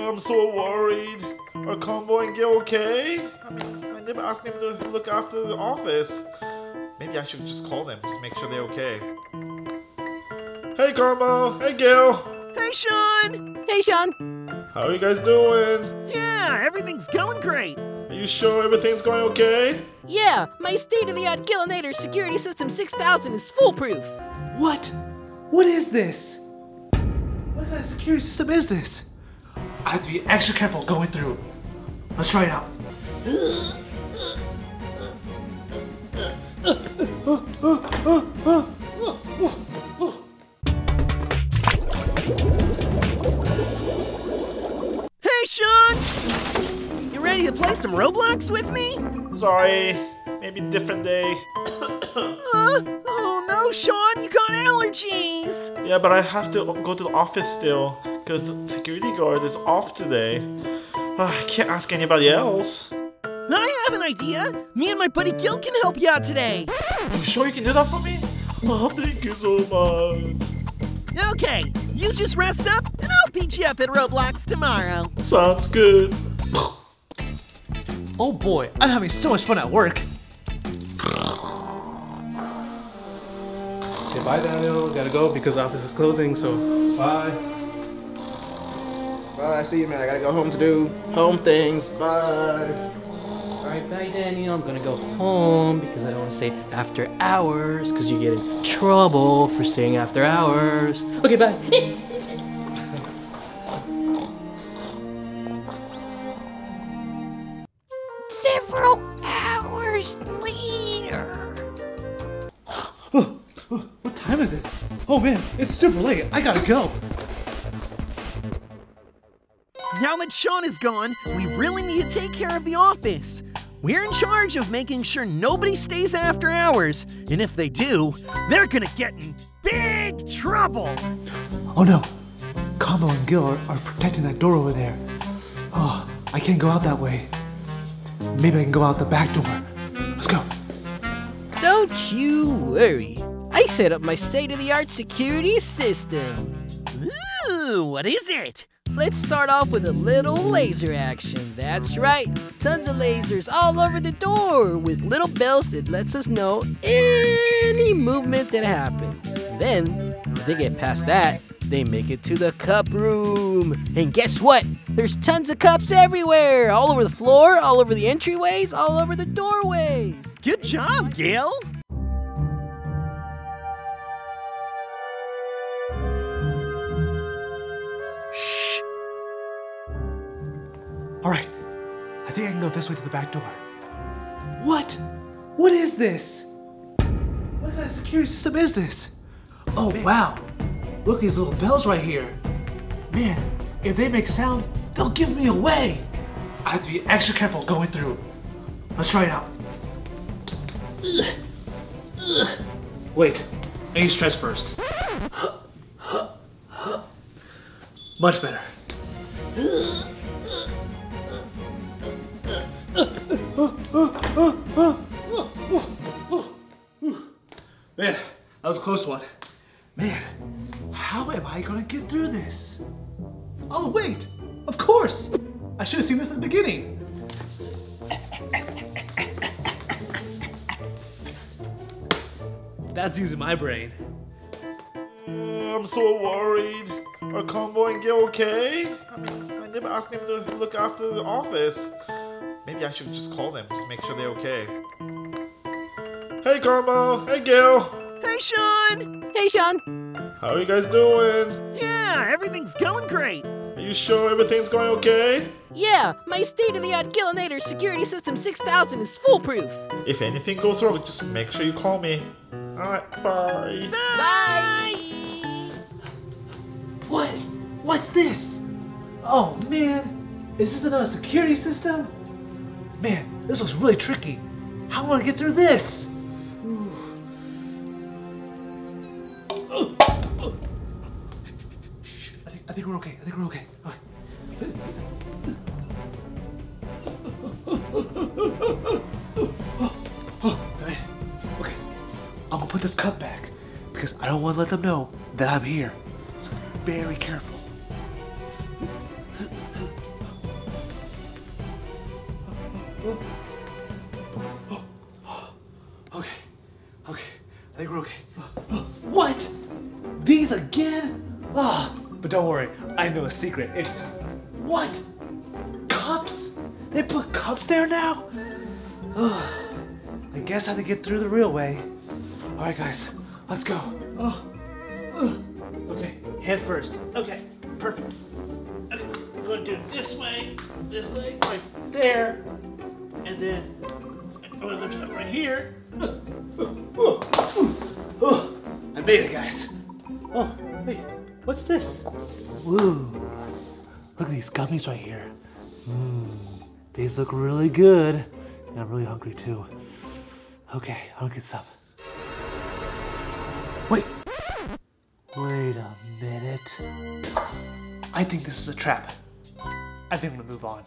I'm so worried. Are Combo and Gil okay? I mean, I never asked them to look after the office. Maybe I should just call them, just make sure they're okay. Hey Combo! Hey Gil! Hey, Shion! Hey, Shion. How are you guys doing? Yeah, everything's going great. Are you sure everything's going okay? Yeah, my state-of-the-art Gillinator Security System 6000 is foolproof. What? What is this? What kind of security system is this? I have to be extra careful going through. Let's try it out. Hey, Shion! You ready to play some Roblox with me? Sorry, maybe different day. Uh, oh Shion, you got allergies! Yeah, but I have to go to the office still, because security guard is off today. Ah, I can't ask anybody else. I have an idea! Me and my buddy Gil can help you out today! Are You sure you can do that for me? Oh, thank you so much. Okay, you just rest up, and I'll beat you up at Roblox tomorrow. Sounds good. Oh boy, I'm having so much fun at work. Okay, bye Daniel. Gotta go because the office is closing, so bye. Bye, I see you, man. I gotta go home to do home things. Bye. Alright, bye, Daniel. I'm gonna go home because I don't want to stay after hours because you get in trouble for staying after hours. Okay, bye. Oh man, it's super late. I gotta go. Now that Shion is gone, we really need to take care of the office. We're in charge of making sure nobody stays after hours, and if they do, they're gonna get in big trouble. Oh no, Combo and Gil are, are protecting that door over there. Oh, I can't go out that way. Maybe I can go out the back door. Let's go. Don't you worry. I set up my state-of-the-art security system. Ooh, what is it? Let's start off with a little laser action. That's right. Tons of lasers all over the door with little bells that lets us know any movement that happens. Then, if they get past that, they make it to the cup room. And guess what? There's tons of cups everywhere. All over the floor, all over the entryways, all over the doorways. Good job, Gil. All right, I think I can go this way to the back door. What? What is this? What kind of security system is this? Oh wow! Look at these little bells right here. Man, if they make sound, they'll give me away. I have to be extra careful going through. Let's try it out. Wait, I need to stretch first. Much better. Man, that was a close one. Man, how am I gonna get through this? Oh, wait! Of course! I should have seen this at the beginning. That's using my brain. I'm so worried. Are Combo and Gil okay? I mean, I never asked him to look after the office. Maybe I should just call them, just make sure they're okay. Hey Combo! Hey Gil! Hey, Shion! Hey, Shion. How are you guys doing? Yeah, everything's going great. Are you sure everything's going okay? Yeah, my state-of-the-art Gillinator Security System 6000 is foolproof. If anything goes wrong, just make sure you call me. Alright, bye. Bye. What? What's this? Oh man, is this another security system? Man, this looks really tricky. How am I gonna get through this? I think, I think we're okay. I think we're okay. Okay. Okay. Okay. I'm gonna put this cup back because I don't want to let them know that I'm here. So very careful. Secret. It's what? Cups? They put cups there now? I guess I have to get through the real way. All right, guys, let's go. Oh, okay, hands first. Okay, perfect. Okay, I'm gonna do it this way, this way, right there, and then I'm gonna lift it up right here. I made it, guys. Oh, wait, what's this? Woo! Look at these gummies right here. Mmm, these look really good. And I'm really hungry too. Okay, I'll get some. Wait! Wait a minute. I think this is a trap. I think I'm gonna move on.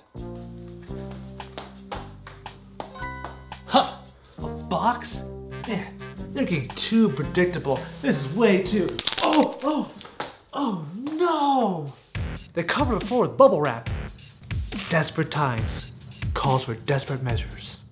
Huh! A box? Man, they're getting too predictable. This is way too. Oh, oh, oh no! They covered the floor with bubble wrap. Desperate times calls for desperate measures.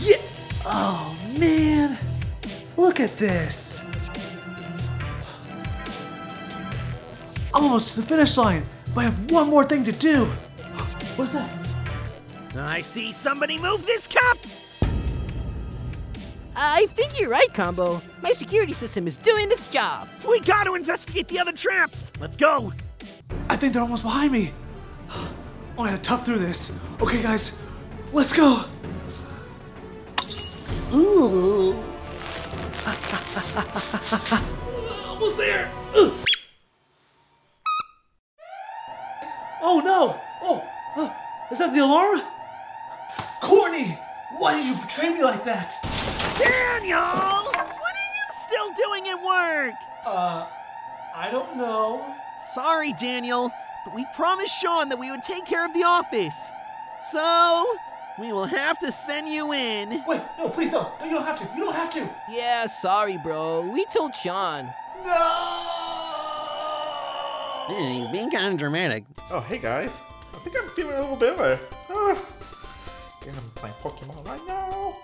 Yeah! Oh man! Look at this! Almost to the finish line, but I have one more thing to do. What's that? I see somebody move this cup! I think you're right, Combo. My security system is doing its job. We gotta investigate the other traps! Let's go! I think they're almost behind me. Oh, I'm gonna tough through this. Okay, guys, let's go. Ooh. Almost there. Ugh. Oh no! Oh, uh, is that the alarm? Courtney, why did you betray me like that? Daniel! What are you still doing at work? Uh, I don't know. Sorry, Daniel, but we promised Shion that we would take care of the office. So, we will have to send you in. Wait, no, please don't. No, you don't have to. You don't have to. Yeah, sorry, bro. We told Shion. He's being kind of dramatic. Oh, hey guys. I think I'm feeling a little better. Ah, and I'm playing Pokemon right now.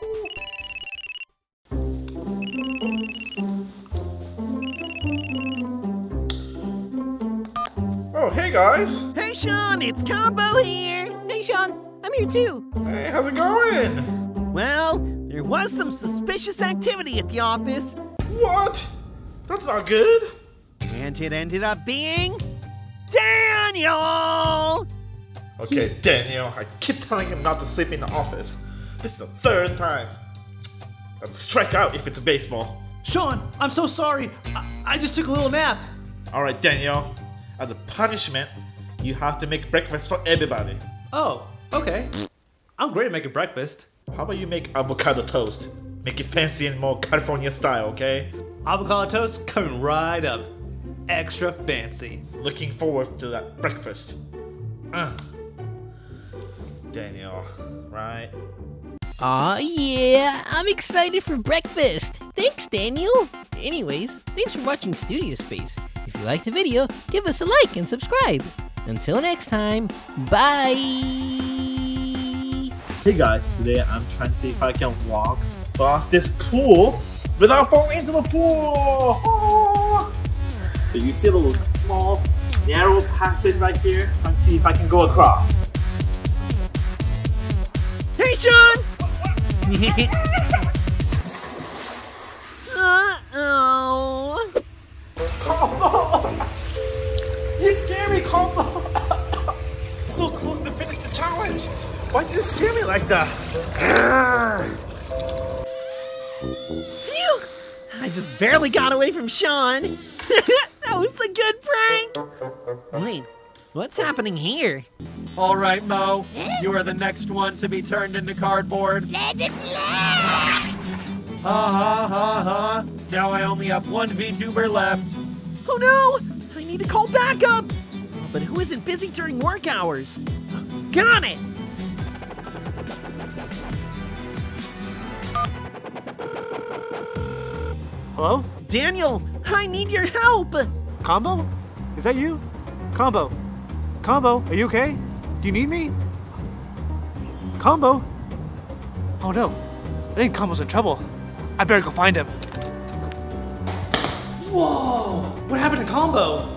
Oh, hey guys. Hey, Shion, it's Combo here. Hey, Shion. I'm here too. Hey, how's it going? Well, there was some suspicious activity at the office, What? That's not good. and it ended up being Daniel! Okay, Daniel, I keep telling him not to sleep in the office. This is the third time. I'll strike out if it's a baseball. Shion, I'm so sorry. I, I just took a little nap. Alright, Daniel. As a punishment, you have to make breakfast for everybody. Oh, okay. I'm great at making breakfast. How about you make avocado toast? Make it fancy and more California style, okay? Avocado toast coming right up. Extra fancy. Looking forward to that breakfast. Uh. Daniel, right? Aw, yeah. I'm excited for breakfast. Thanks, Daniel. Anyways, thanks for watching Studio Space. If you liked the video, give us a like and subscribe. Until next time, bye. Hey guys, today I'm trying to see if I can walk past this pool without falling into the pool. Oh. So you see a little small, narrow passage right here. To see if I can go across. Hey, Shion! Uh-oh. You scare me, Combo! so close to finish the challenge. Why'd you scare me like that? Phew! I just barely got away from Shion. that was a good prank. Wait, what's happening here? All right, Mo. You are the next one to be turned into cardboard. Ha ha ha ha. Now I only have one VTuber left. Oh no! I need to call backup. but who isn't busy during work hours? Got it! Hello? Daniel, I need your help! Combo? Is that you? Combo. Combo, are you okay? Do you need me? Combo? Oh no. I think Combo's in trouble. I better go find him. Whoa! What happened to Combo?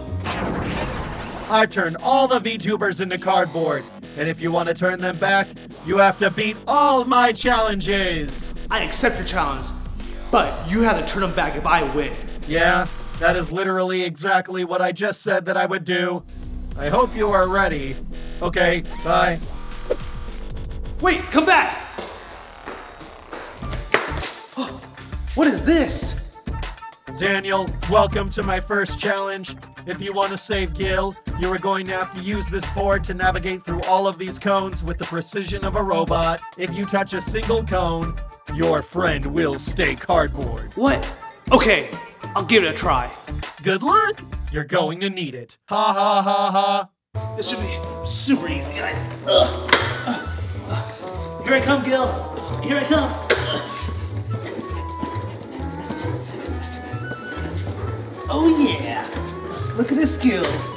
I turned all the VTubers into cardboard. And if you want to turn them back, you have to beat all my challenges. I accept your challenge, but you have to turn them back if I win. Yeah, that is literally exactly what I just said that I would do. I hope you are ready. Okay, bye. Wait, come back! What is this? Daniel, welcome to my first challenge. If you want to save Gil, you are going to have to use this board to navigate through all of these cones with the precision of a robot. If you touch a single cone, your friend will stay cardboard. What? Okay, I'll give it a try. Good luck! You're going to need it. Ha ha ha ha. This should be super easy, guys. Ugh. Ugh. Ugh. Here I come, Gil. Here I come. Oh yeah! Look at his skills.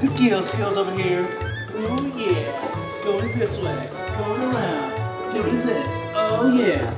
The Gil skills over here. Oh yeah! Going this way. Going around. Doing this. Oh yeah!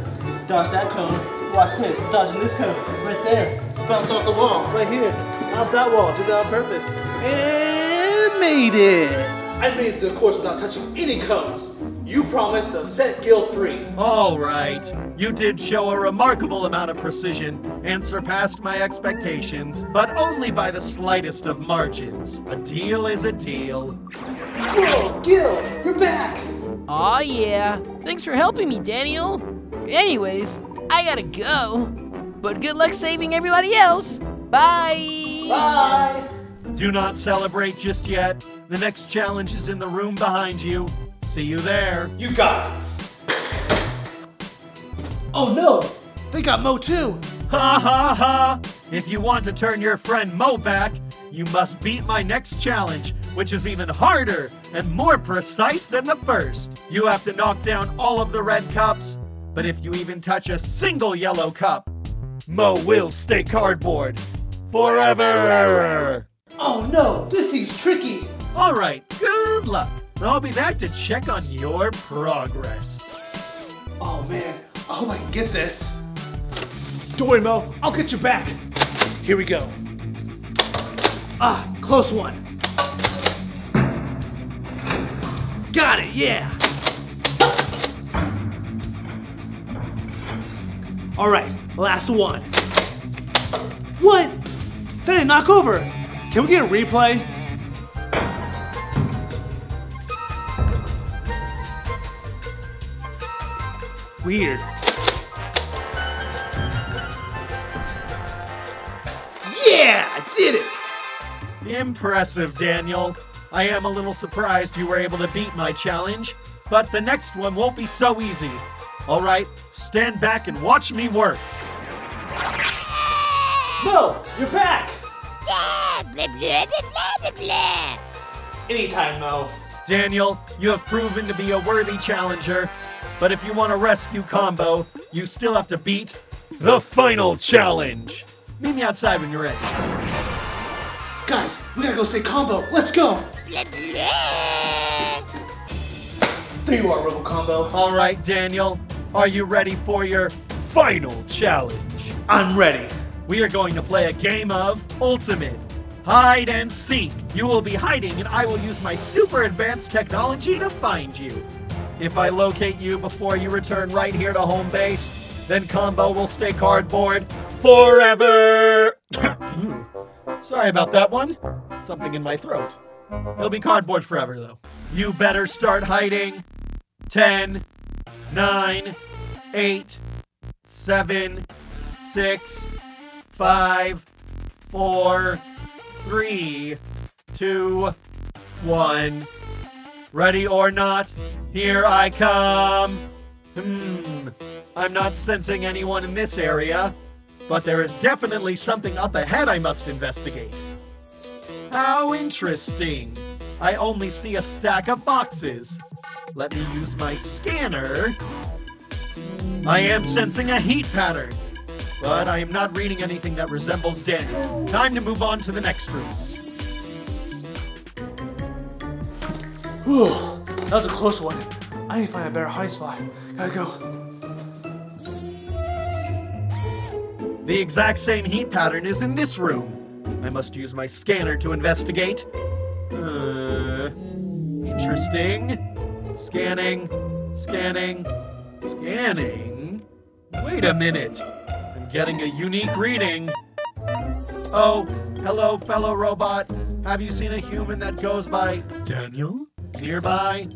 Dodge that cone. Watch this. Dodging this cone. Right there. Bounce off the wall. Right here. Off that wall. Did that on purpose. And made it! I made it through the course without touching any cones. You promised to set Gil free. All right. You did show a remarkable amount of precision and surpassed my expectations, but only by the slightest of margins. A deal is a deal. Whoa, Gil, you're back! Aw, yeah. Thanks for helping me, Daniel. Anyways, I gotta go. But good luck saving everybody else. Bye! Bye! Do not celebrate just yet. The next challenge is in the room behind you. See you there. You got it! Oh no! They got Mo too! Ha ha ha! If you want to turn your friend Mo back, you must beat my next challenge, which is even harder and more precise than the first. You have to knock down all of the red cups, but if you even touch a single yellow cup, Mo will stay cardboard forever. Oh no, this seems tricky! All right, good luck. I'll be back to check on your progress. Oh man, I hope I can get this. Don't worry, Mo, I'll get you back. Here we go. Ah, close one. Got it, yeah! All right, last one. What? That didn't knock over. Can we get a replay? Weird. Yeah, I did it! Impressive, Daniel. I am a little surprised you were able to beat my challenge, but the next one won't be so easy. All right, stand back and watch me work. Mo, you're back! Blah, blah, blah, blah, blah, blah. Anytime, Mo. Daniel, you have proven to be a worthy challenger, but if you want to rescue Combo, you still have to beat the final challenge. Meet me outside when you're ready. Guys, we gotta go say combo. Let's go! Blah, blah. There you are, Robo Combo. All right, Daniel, are you ready for your final challenge? I'm ready. We are going to play a game of Ultimate Hide and Seek. You will be hiding, and I will use my super advanced technology to find you. If I locate you before you return right here to home base, then Combo will stay cardboard forever. Sorry about that one. Something in my throat. He'll be cardboard forever, though. You better start hiding. 10, 9, 8, 7, 6, 5, 4, 3, 2, 1. Ready or not, here I come. Hmm, I'm not sensing anyone in this area, but there is definitely something up ahead I must investigate. How interesting. I only see a stack of boxes. Let me use my scanner. I am sensing a heat pattern, but I am not reading anything that resembles Daniel. Time to move on to the next room. Whew, that was a close one. I need to find a better hiding spot. Gotta go. The exact same heat pattern is in this room. I must use my scanner to investigate. Uh, interesting. Scanning, scanning, scanning. Wait a minute. I'm getting a unique reading. Oh, hello, fellow robot. Have you seen a human that goes by Daniel? Nearby?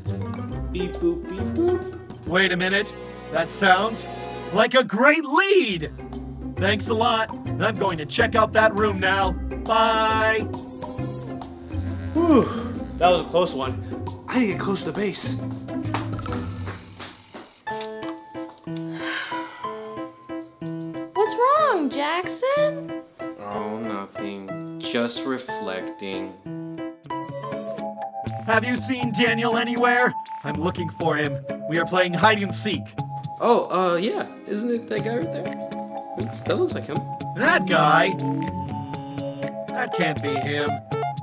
Beep boop beep boop. Wait a minute. That sounds like a great lead. Thanks a lot. I'm going to check out that room now. Bye. Whew, that was a close one. I need to get close to the base. What's wrong, Jackson? Oh, nothing. Just reflecting. Have you seen Daniel anywhere? I'm looking for him. We are playing hide and seek. Oh, uh, yeah. Isn't it that guy right there? Looks- That looks like him. That guy? That can't be him.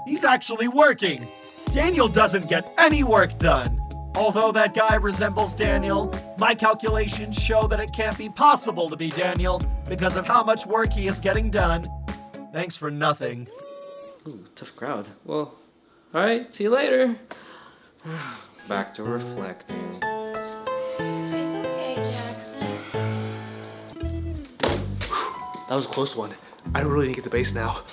He's actually working. Daniel doesn't get any work done. Although that guy resembles Daniel, my calculations show that it can't be possible to be Daniel because of how much work he is getting done. Thanks for nothing. Ooh, tough crowd. Well, alright, see you later. Back to reflecting. It's okay, Jackson. That was a close one. I really need to get the base now.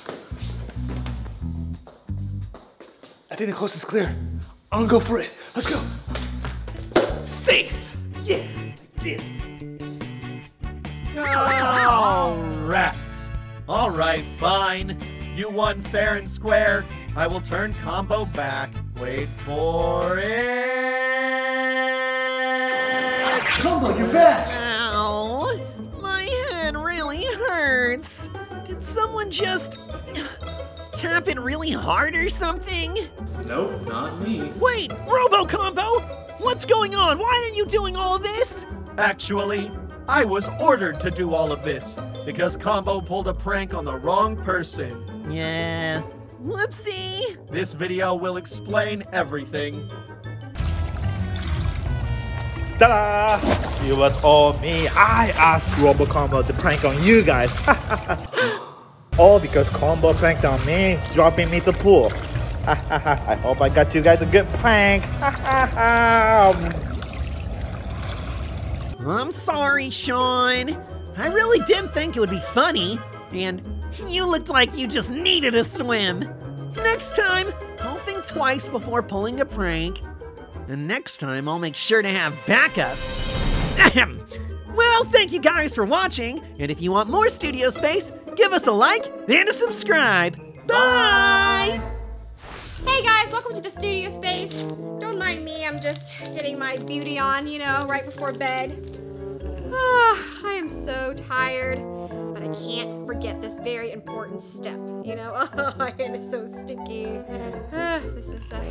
Think the coast is clear. I'm gonna go for it. Let's go. Safe. Yeah, I did. Oh, rats. All right, fine. You won fair and square. I will turn combo back. Wait for it. Combo, you're back. Ow! My head really hurts. Did someone just tap it really hard or something? Nope, not me. Wait, Robo Combo! What's going on? Why are you doing all this? Actually, I was ordered to do all of this because Combo pulled a prank on the wrong person. Yeah. Whoopsie. This video will explain everything. Ta-da! It was all me. I asked Robocombo to prank on you guys. all because Combo pranked on me, dropping me to pool. I hope I got you guys a good prank. I'm sorry, Shion. I really didn't think it would be funny, and you looked like you just needed a swim. Next time, I'll think twice before pulling a prank. And next time, I'll make sure to have backup. Ahem. Well, thank you guys for watching, and if you want more Studio Space, give us a like and a subscribe. Bye! Hey guys, welcome to the studio space. Don't mind me, I'm just getting my beauty on, you know, right before bed. Ah, I am so tired, but I can't forget this very important step, you know? Oh, my hand is so sticky. Ah, this is, uh,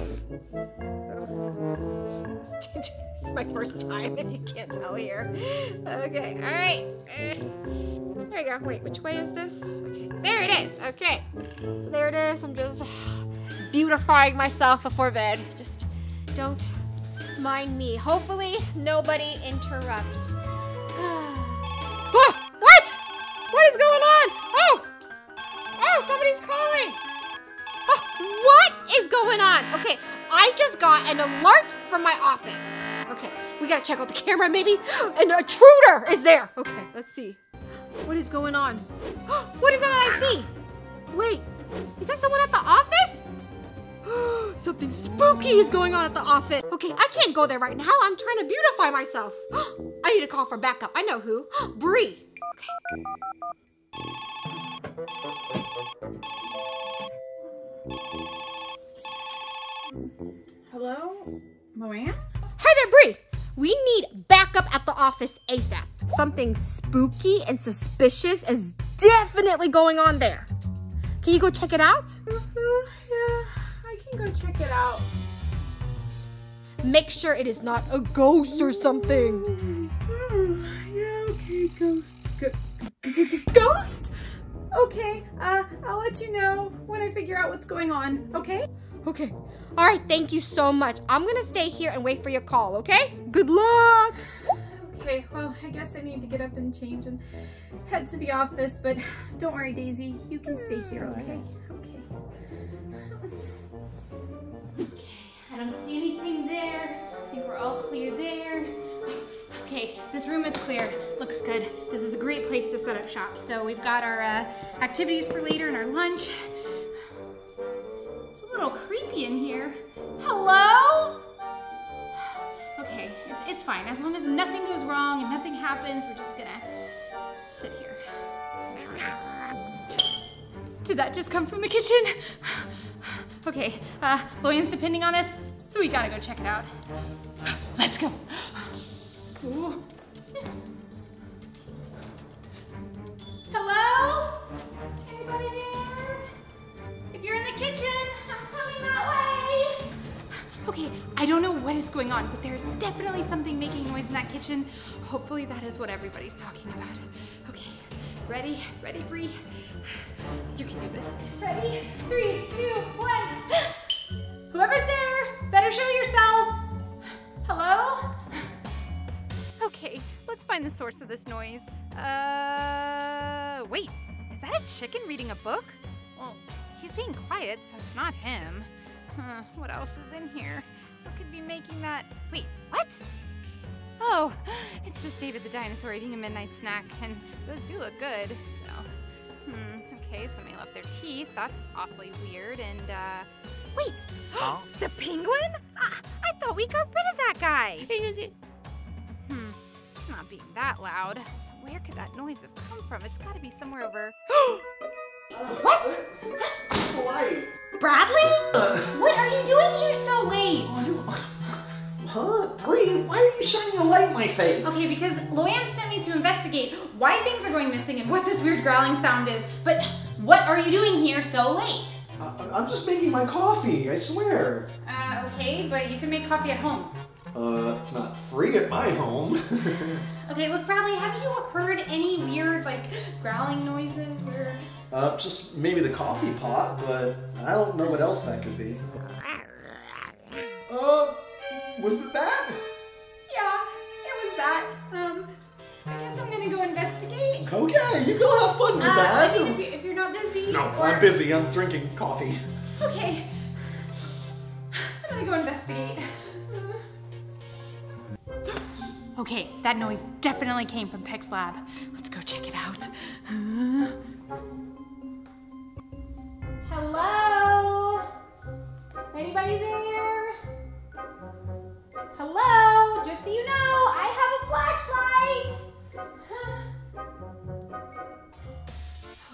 oh, this is, my first time, if you can't tell here. Okay, all right. Uh, there you go. Wait, which way is this? Okay, there it is. Okay, so there it is. I'm just beautifying myself before bed. Just don't mind me. Hopefully, nobody interrupts. Whoa, what? What is going on? Oh! Oh, somebody's calling! What is going on? Okay, I just got an alert from my office. Okay, we gotta check out the camera maybe. An intruder is there. Okay, let's see. What is going on? What is that that I see? Wait, is that someone at the office? Something spooky is going on at the office. Okay, I can't go there right now. I'm trying to beautify myself. I need to call for backup. I know who. Bree. Hello? Loann? Hey there, Bree. We need backup at the office ASAP. Something spooky and suspicious is definitely going on there. Can you go check it out? yeah, I can go check it out. Make sure it is not a ghost or something. Hmm, yeah, okay, ghost. Go- ghost? Okay, uh, I'll let you know when I figure out what's going on, okay? Okay. All right, thank you so much. I'm gonna stay here and wait for your call, okay? Good luck. Okay, well, I guess I need to get up and change and head to the office, but don't worry, Daisy. You can stay here, okay? Okay. I don't see anything there. I think we're all clear there. Okay, this room is clear. Looks good. This is a great place to set up shop. So we've got our uh, activities for later and our lunch. It's a little creepy in here. Hello? Okay, it's, it's fine. As long as nothing goes wrong and nothing happens, we're just gonna sit here. Did that just come from the kitchen? Okay, uh, Loann's depending on us, so we gotta go check it out. Let's go. Ooh. Hello? Anybody there? If you're in the kitchen, I'm coming that way. Okay, I don't know what is going on, but there's definitely something making noise in that kitchen. Hopefully that is what everybody's talking about. Okay, ready? Ready, Bree? You can do this. Ready? Three, two, one. Whoever's there, better show yourself. Hello? Okay, let's find the source of this noise. Uh, wait, is that a chicken reading a book? Well, he's being quiet, so it's not him. Huh, what else is in here? What could be making that? Wait, what? Oh, it's just David the dinosaur eating a midnight snack, and those do look good, so. Hmm, okay, somebody left their teeth. That's awfully weird, and, uh. Wait! the penguin? Ah, I thought we got rid of that guy! not being that loud. So where could that noise have come from? It's gotta be somewhere over. what? Hawaii. Bradley? what are you doing here so late? Huh? Bree, why are you shining a light in my face? Okay, because Loann sent me to investigate why things are going missing and what this weird growling sound is. But what are you doing here so late? I- I'm just making my coffee, I swear. Uh, okay, but you can make coffee at home. Uh, it's not free at my home. Okay, look, Bradley, have you heard any weird, like, growling noises or. uh, just maybe the coffee pot, but I don't know what else that could be. Uh, was it that? Yeah, it was that. Um, I guess I'm gonna go investigate. Okay, you go have fun with Uh, that. I mean, if, you, if you're not busy. No, or... I'm busy. I'm drinking coffee. Okay. Okay, that noise definitely came from Peck's lab. Let's go check it out. Hello? Anybody there? Hello? Just so you know, I have a flashlight.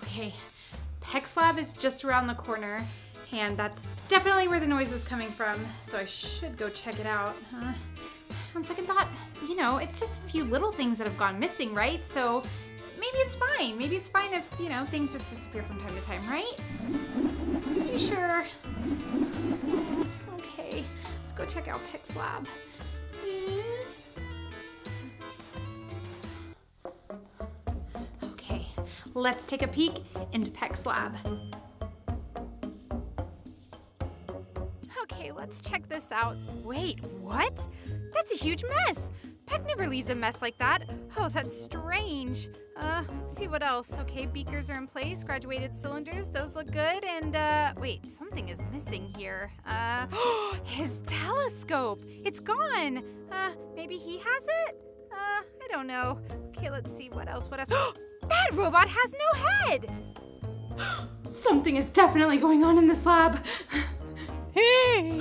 okay, Peck's lab is just around the corner, and that's definitely where the noise was coming from, so I should go check it out. Huh? On second thought, you know, it's just a few little things that have gone missing, right? So maybe it's fine. Maybe it's fine if, you know, things just disappear from time to time, right? Are you sure? Okay, let's go check out Peck's lab. Okay, let's take a peek into Peck's lab. Okay, let's check this out. Wait, what? That's a huge mess. Peck never leaves a mess like that. Oh, that's strange. Uh, let's see what else. Okay, beakers are in place, graduated cylinders, those look good. And, uh, wait, something is missing here. Uh, his telescope. It's gone. Uh, maybe he has it? Uh, I don't know. Okay, let's see what else. What else? that robot has no head. Something is definitely going on in this lab. Hey!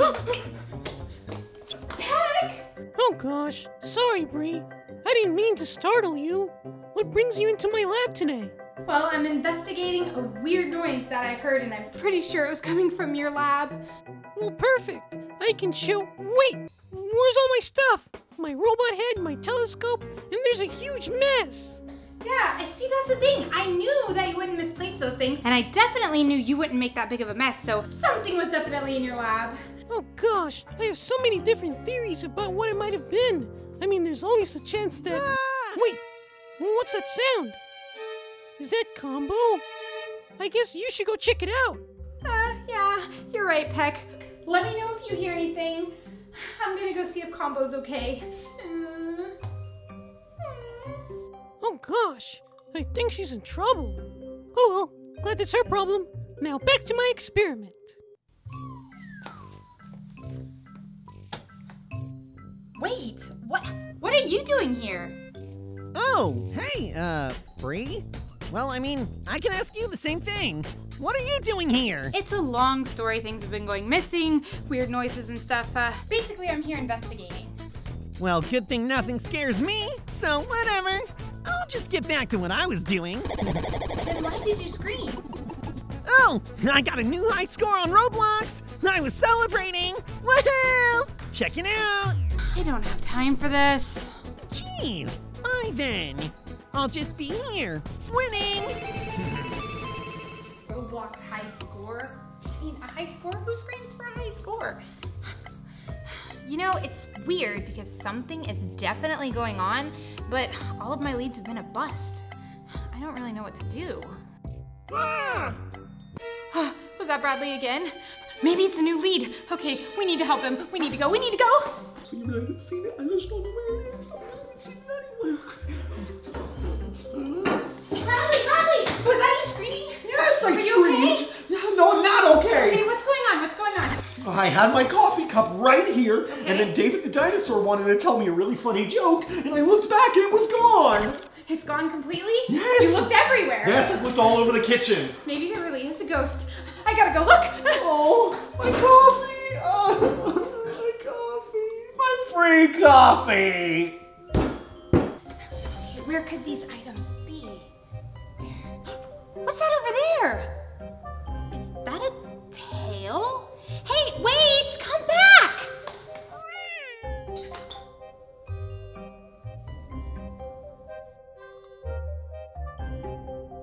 Peck! Oh gosh, sorry, Bree. I didn't mean to startle you. What brings you into my lab today? Well, I'm investigating a weird noise that I heard, and I'm pretty sure it was coming from your lab. Well, perfect. I can show. Wait! Where's all my stuff? My robot head, my telescope, and there's a huge mess. Yeah, I see that's the thing. I knew that you wouldn't misplace those things, and I definitely knew you wouldn't make that big of a mess, so something was definitely in your lab. Oh gosh, I have so many different theories about what it might have been. I mean, there's always a chance that. Wait, what's that sound? Is that Combo? I guess you should go check it out. Uh, yeah, you're right, Peck. Let me know if you hear anything. I'm gonna go see if Combo's okay. Uh, Oh gosh, I think she's in trouble. Oh well, glad that's her problem. Now back to my experiment. Wait, what? What are you doing here? Oh, hey, uh, Bree? Well, I mean, I can ask you the same thing. What are you doing here? It's a long story. Things have been going missing, weird noises and stuff. Uh, basically, I'm here investigating. Well, good thing nothing scares me, so whatever. I'll just get back to what I was doing. Then why did you scream? Oh, I got a new high score on Roblox. I was celebrating. Woohoo! Check it out. I don't have time for this. Jeez, why then? I'll just be here, winning. Roblox high score? I mean, a high score? Who screams for a high score? You know, it's weird because something is definitely going on, but all of my leads have been a bust. I don't really know what to do. Ah! Was that Bradley again? Maybe it's a new lead. Okay, we need to help him. We need to go. We need to go. So you haven't seen it? I just don't know where it is. I haven't seen it anywhere. Bradley, Bradley, was that you screaming? Yes, I Are screamed. okay? Yeah, no, I'm not okay. Okay, what's going on? What's going on? Oh, I had my coffee cup right here, and then David the dinosaur wanted to tell me a really funny joke, and I looked back and it was gone. It's gone completely? Yes. You looked everywhere. Yes, I looked all over the kitchen. Maybe there really is a ghost. I gotta go look. Oh, my coffee. Oh, my coffee. My free coffee. Where could these items be? What's that over there? Is that a tail? Hey, wait! Come back!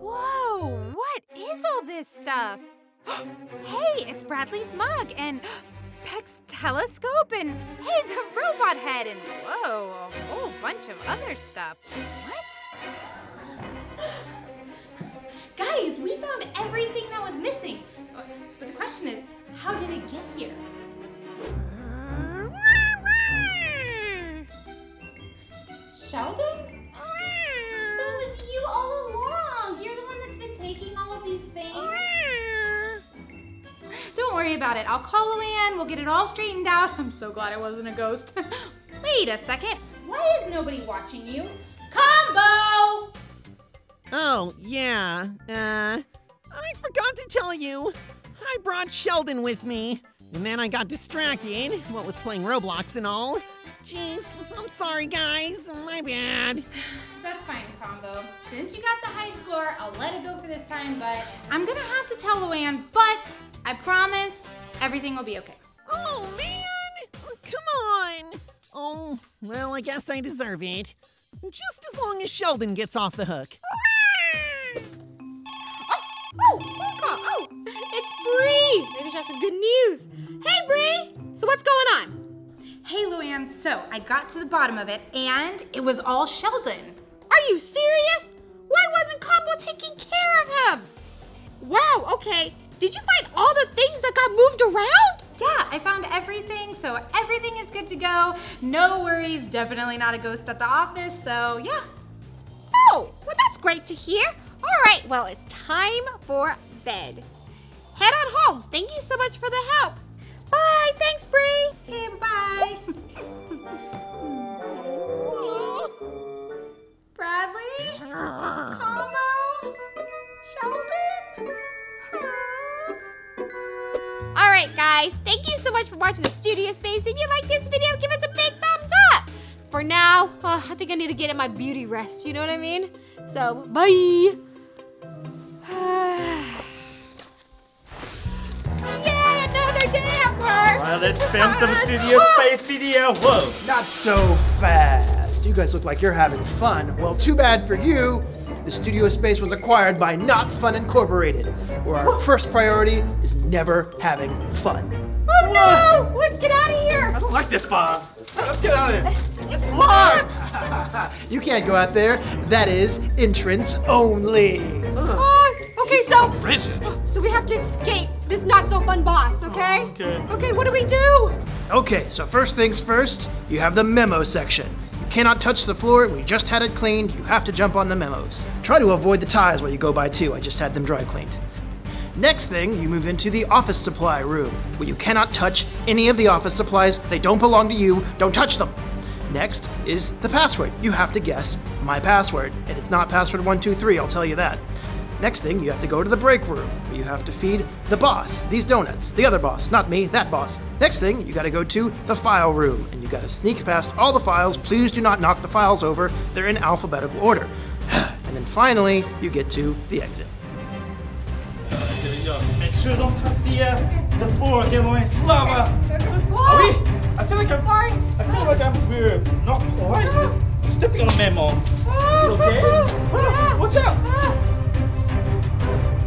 Whoa, what is all this stuff? hey, it's Bradley's mug and Peck's telescope and hey, the robot head and whoa, a whole bunch of other stuff. What? Guys, we found everything that was missing. Uh, But the question is, how did it get here? Sheldon? Worry about it. I'll call Loann. We'll get it all straightened out. I'm so glad I wasn't a ghost. Wait a second. Why is nobody watching you? Combo! Oh, yeah. Uh, I forgot to tell you. I brought Sheldon with me. And then I got distracted, what with playing Roblox and all. Jeez, I'm sorry, guys. My bad. That's fine, Combo. Since you got the high score, I'll let it go for this time, but I'm gonna have to tell Loann, but I promise everything will be okay. Oh, man! Come on! Oh, well, I guess I deserve it. Just as long as Sheldon gets off the hook. Oh, oh, oh phone call. Oh, it's Bree. Maybe she has some good news. Hey, Bree. So what's going on? Hey, Loann, so I got to the bottom of it, and it was all Sheldon. Are you serious? Why wasn't Combo taking care of him? Wow. Okay. Did you find all the things that got moved around? Yeah, I found everything, so everything is good to go. No worries, definitely not a ghost at the office, so yeah. Oh, well, that's great to hear. All right, well, it's time for bed. Head on home. Thank you so much for the help. Bye. Thanks, Bree. Okay, bye. Bradley? Combo? Sheldon? All right, guys. Thank you so much for watching the Studio Space. If you like this video, give us a big thumbs up. For now, uh, I think I need to get in my beauty rest. You know what I mean? So, bye. Let's spend some Studio Space video. Whoa. Not so fast. You guys look like you're having fun. Well, too bad for you. the studio space was acquired by Not Fun Incorporated, where our first priority is never having fun. Oh no! Let's get out of here! I don't like this boss. Let's get out of here. It's locked! You can't go out there. That is entrance only. Oh, okay, so Rigid. so we have to escape this not so fun boss, oh, okay? Okay. Okay, what do we do? Okay, so first things first, you have the memo section. You cannot touch the floor. We just had it cleaned. You have to jump on the memos. Try to avoid the ties while you go by too. I just had them dry cleaned. Next thing, you move into the office supply room, where you cannot touch any of the office supplies. They don't belong to you. Don't touch them. Next is the password. You have to guess my password, and it's not password 123, I'll tell you that. Next thing, you have to go to the break room, where you have to feed the boss these donuts. The other boss, not me, that boss. Next thing, you gotta go to the file room, and you gotta sneak past all the files. Please do not knock the files over, they're in alphabetical order. And then finally, you get to the exit. Here we go. Make sure don't touch the uh, the floor, Gilroy. It's lava. Are we? I feel like I'm. Sorry. I feel like I'm. We're not quite. Just stepping on a memo. You okay? Watch out.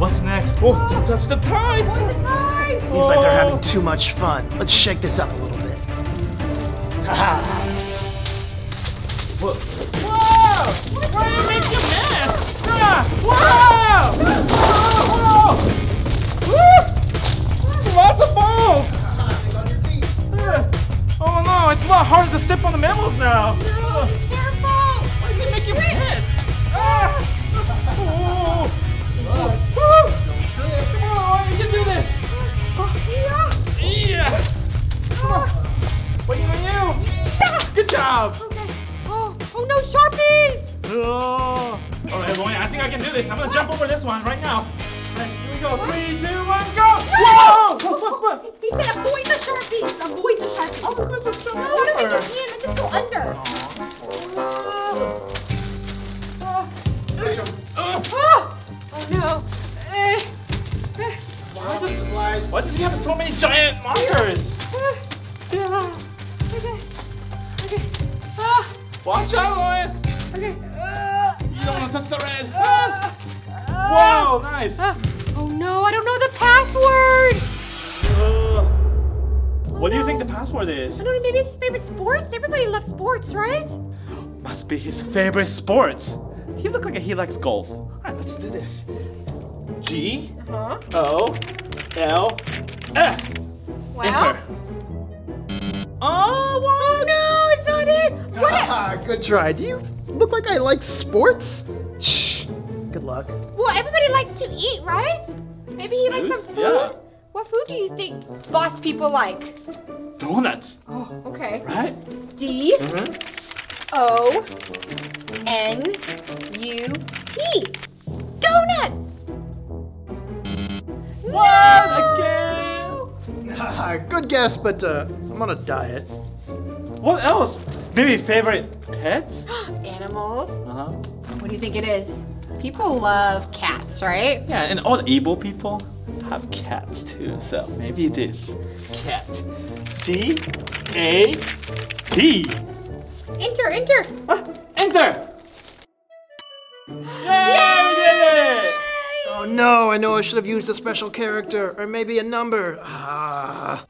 What's next? Oh, don't touch the tie. the ties? Seems like they're having too much fun. Let's shake this up a little bit. Haha. Whoa! Whoa! Why are you making a mess? Ah! Whoa! Whoa! Woo! Lots of balls! Oh no, it's a lot harder to step on the mammals now. No, careful! Why are you making piss? Ah! Oh. Woo! Come on, you can do this! Yeah! Yeah! Come on! Waiting on you! Yeah! Good job! Okay. Oh, oh no, Sharpies! Oh. All right, I think I can do this. I'm gonna jump over this one right now. All right, here we go. Three, two, one, go! Whoa! What, what? He said avoid the Sharpies! Avoid the Sharpies! I'm gonna just jump No, I don't over. you can. Let's just go under. Oh. Why does he have so many giant markers? Yeah. Okay. Okay. Ah. Watch out, Lion! Okay. You don't want to touch the red. Ah. Whoa, nice. Ah. Oh no, I don't know the password. Uh, what do you think the password is? I don't know, maybe it's his favorite sports? Everybody loves sports, right? Must be his favorite sports. He looked like he likes golf. All right, let's do this. G Uh-huh. O L F. Well. Enter. Oh, what? no, it's not it. What? Ah, good try. Do you look like I like sports? Shh. Good luck. Well, everybody likes to eat, right? Maybe he likes some food. Yeah. What food do you think boss people like? Donuts, Oh, okay. right? D Mm-hmm. O N U T. Donuts. What again? Ah, good guess, but uh, I'm on a diet. What else? Maybe favorite pets? Animals. Uh huh. What do you think it is? People love cats, right? Yeah, and all the evil people have cats too, so maybe it is cat. C A T. Enter, enter. Enter. Yay! We did it! Oh no, I know I should have used a special character, or maybe a number. Ah.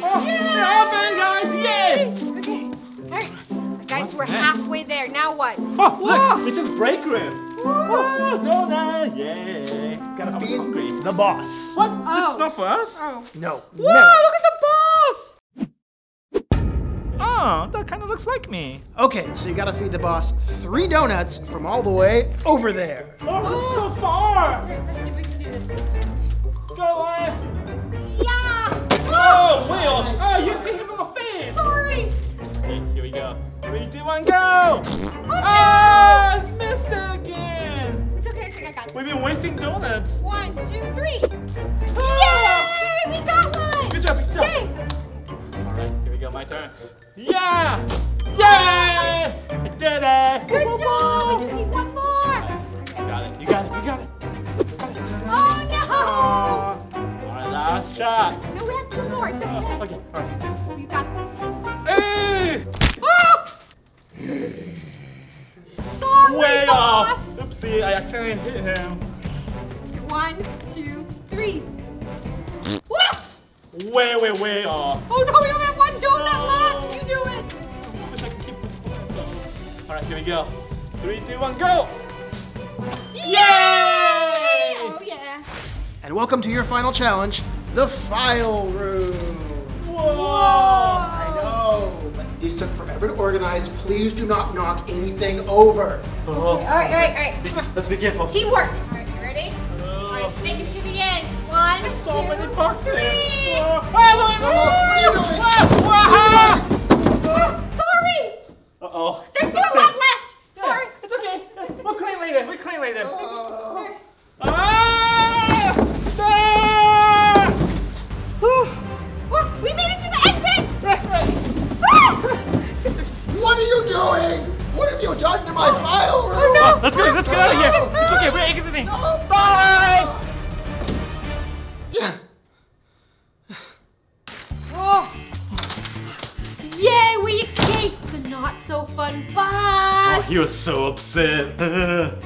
Oh, it happened, guys! Yay! Okay. All right. Guys, What's we're next? halfway there. Now what? Oh, Whoa. look! It says break room. Whoa, donut! Yay! Gotta I feed hungry. the boss. What? This is not for us? Oh. No. Whoa, never. look at the boss! Oh, that kind of looks like me. Okay, so you gotta feed the boss three donuts from all the way over there. Oh, that's so far! Okay, let's see if we can do this. Go, Lion! Yeah! Oh, Will! Oh, you hit him in the face! Sorry! Okay, here we go. Three, two, one, go! Ah, missed it again! It's okay, I think I got it. We've been wasting donuts. One, two, three. Ah! Yay! We got one! Good job, good job. Yay! My turn. Yeah! Yay! I did it! Good job! We just need one more! You got it, you got it, you got it. Oh no! All right, last shot. No, we have two more. It's okay. Okay, all right. You got this. Hey! Oh! Sorry, Way boss! off. try and hit him. One, two, three. Woo! Way, way, way off. Oh no, we only have one donut left. You do it. I wish I could keep this for myself. All right, here we go. Three, two, one, go! Yay! Oh yeah. And welcome to your final challenge, the file room. Whoa! I know, but these took forever to organize. Please do not knock anything over. Oh. All right, all right, all right. Come on. Let's be careful. Teamwork. All right, you ready? All right, make it to the end. One, so two, many boxes. three. Oh, what are you doing? Sorry. Uh-oh. There's still one left. Sorry. It's okay. We'll clean later. We'll clean later. Here. Ah! Ah! Woo, We made it to the exit. What are you doing? What have you done to my file room? Let's go. Let's get out of here. It's okay. We're exiting. Bye. Oh. Yay, we escaped the not so fun bus. Oh, he was so upset.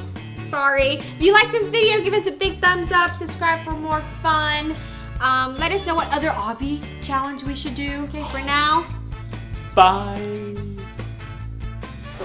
Sorry. If you like this video, give us a big thumbs up, subscribe for more fun. Um, let us know what other obby challenge we should do. Okay, for now. Bye.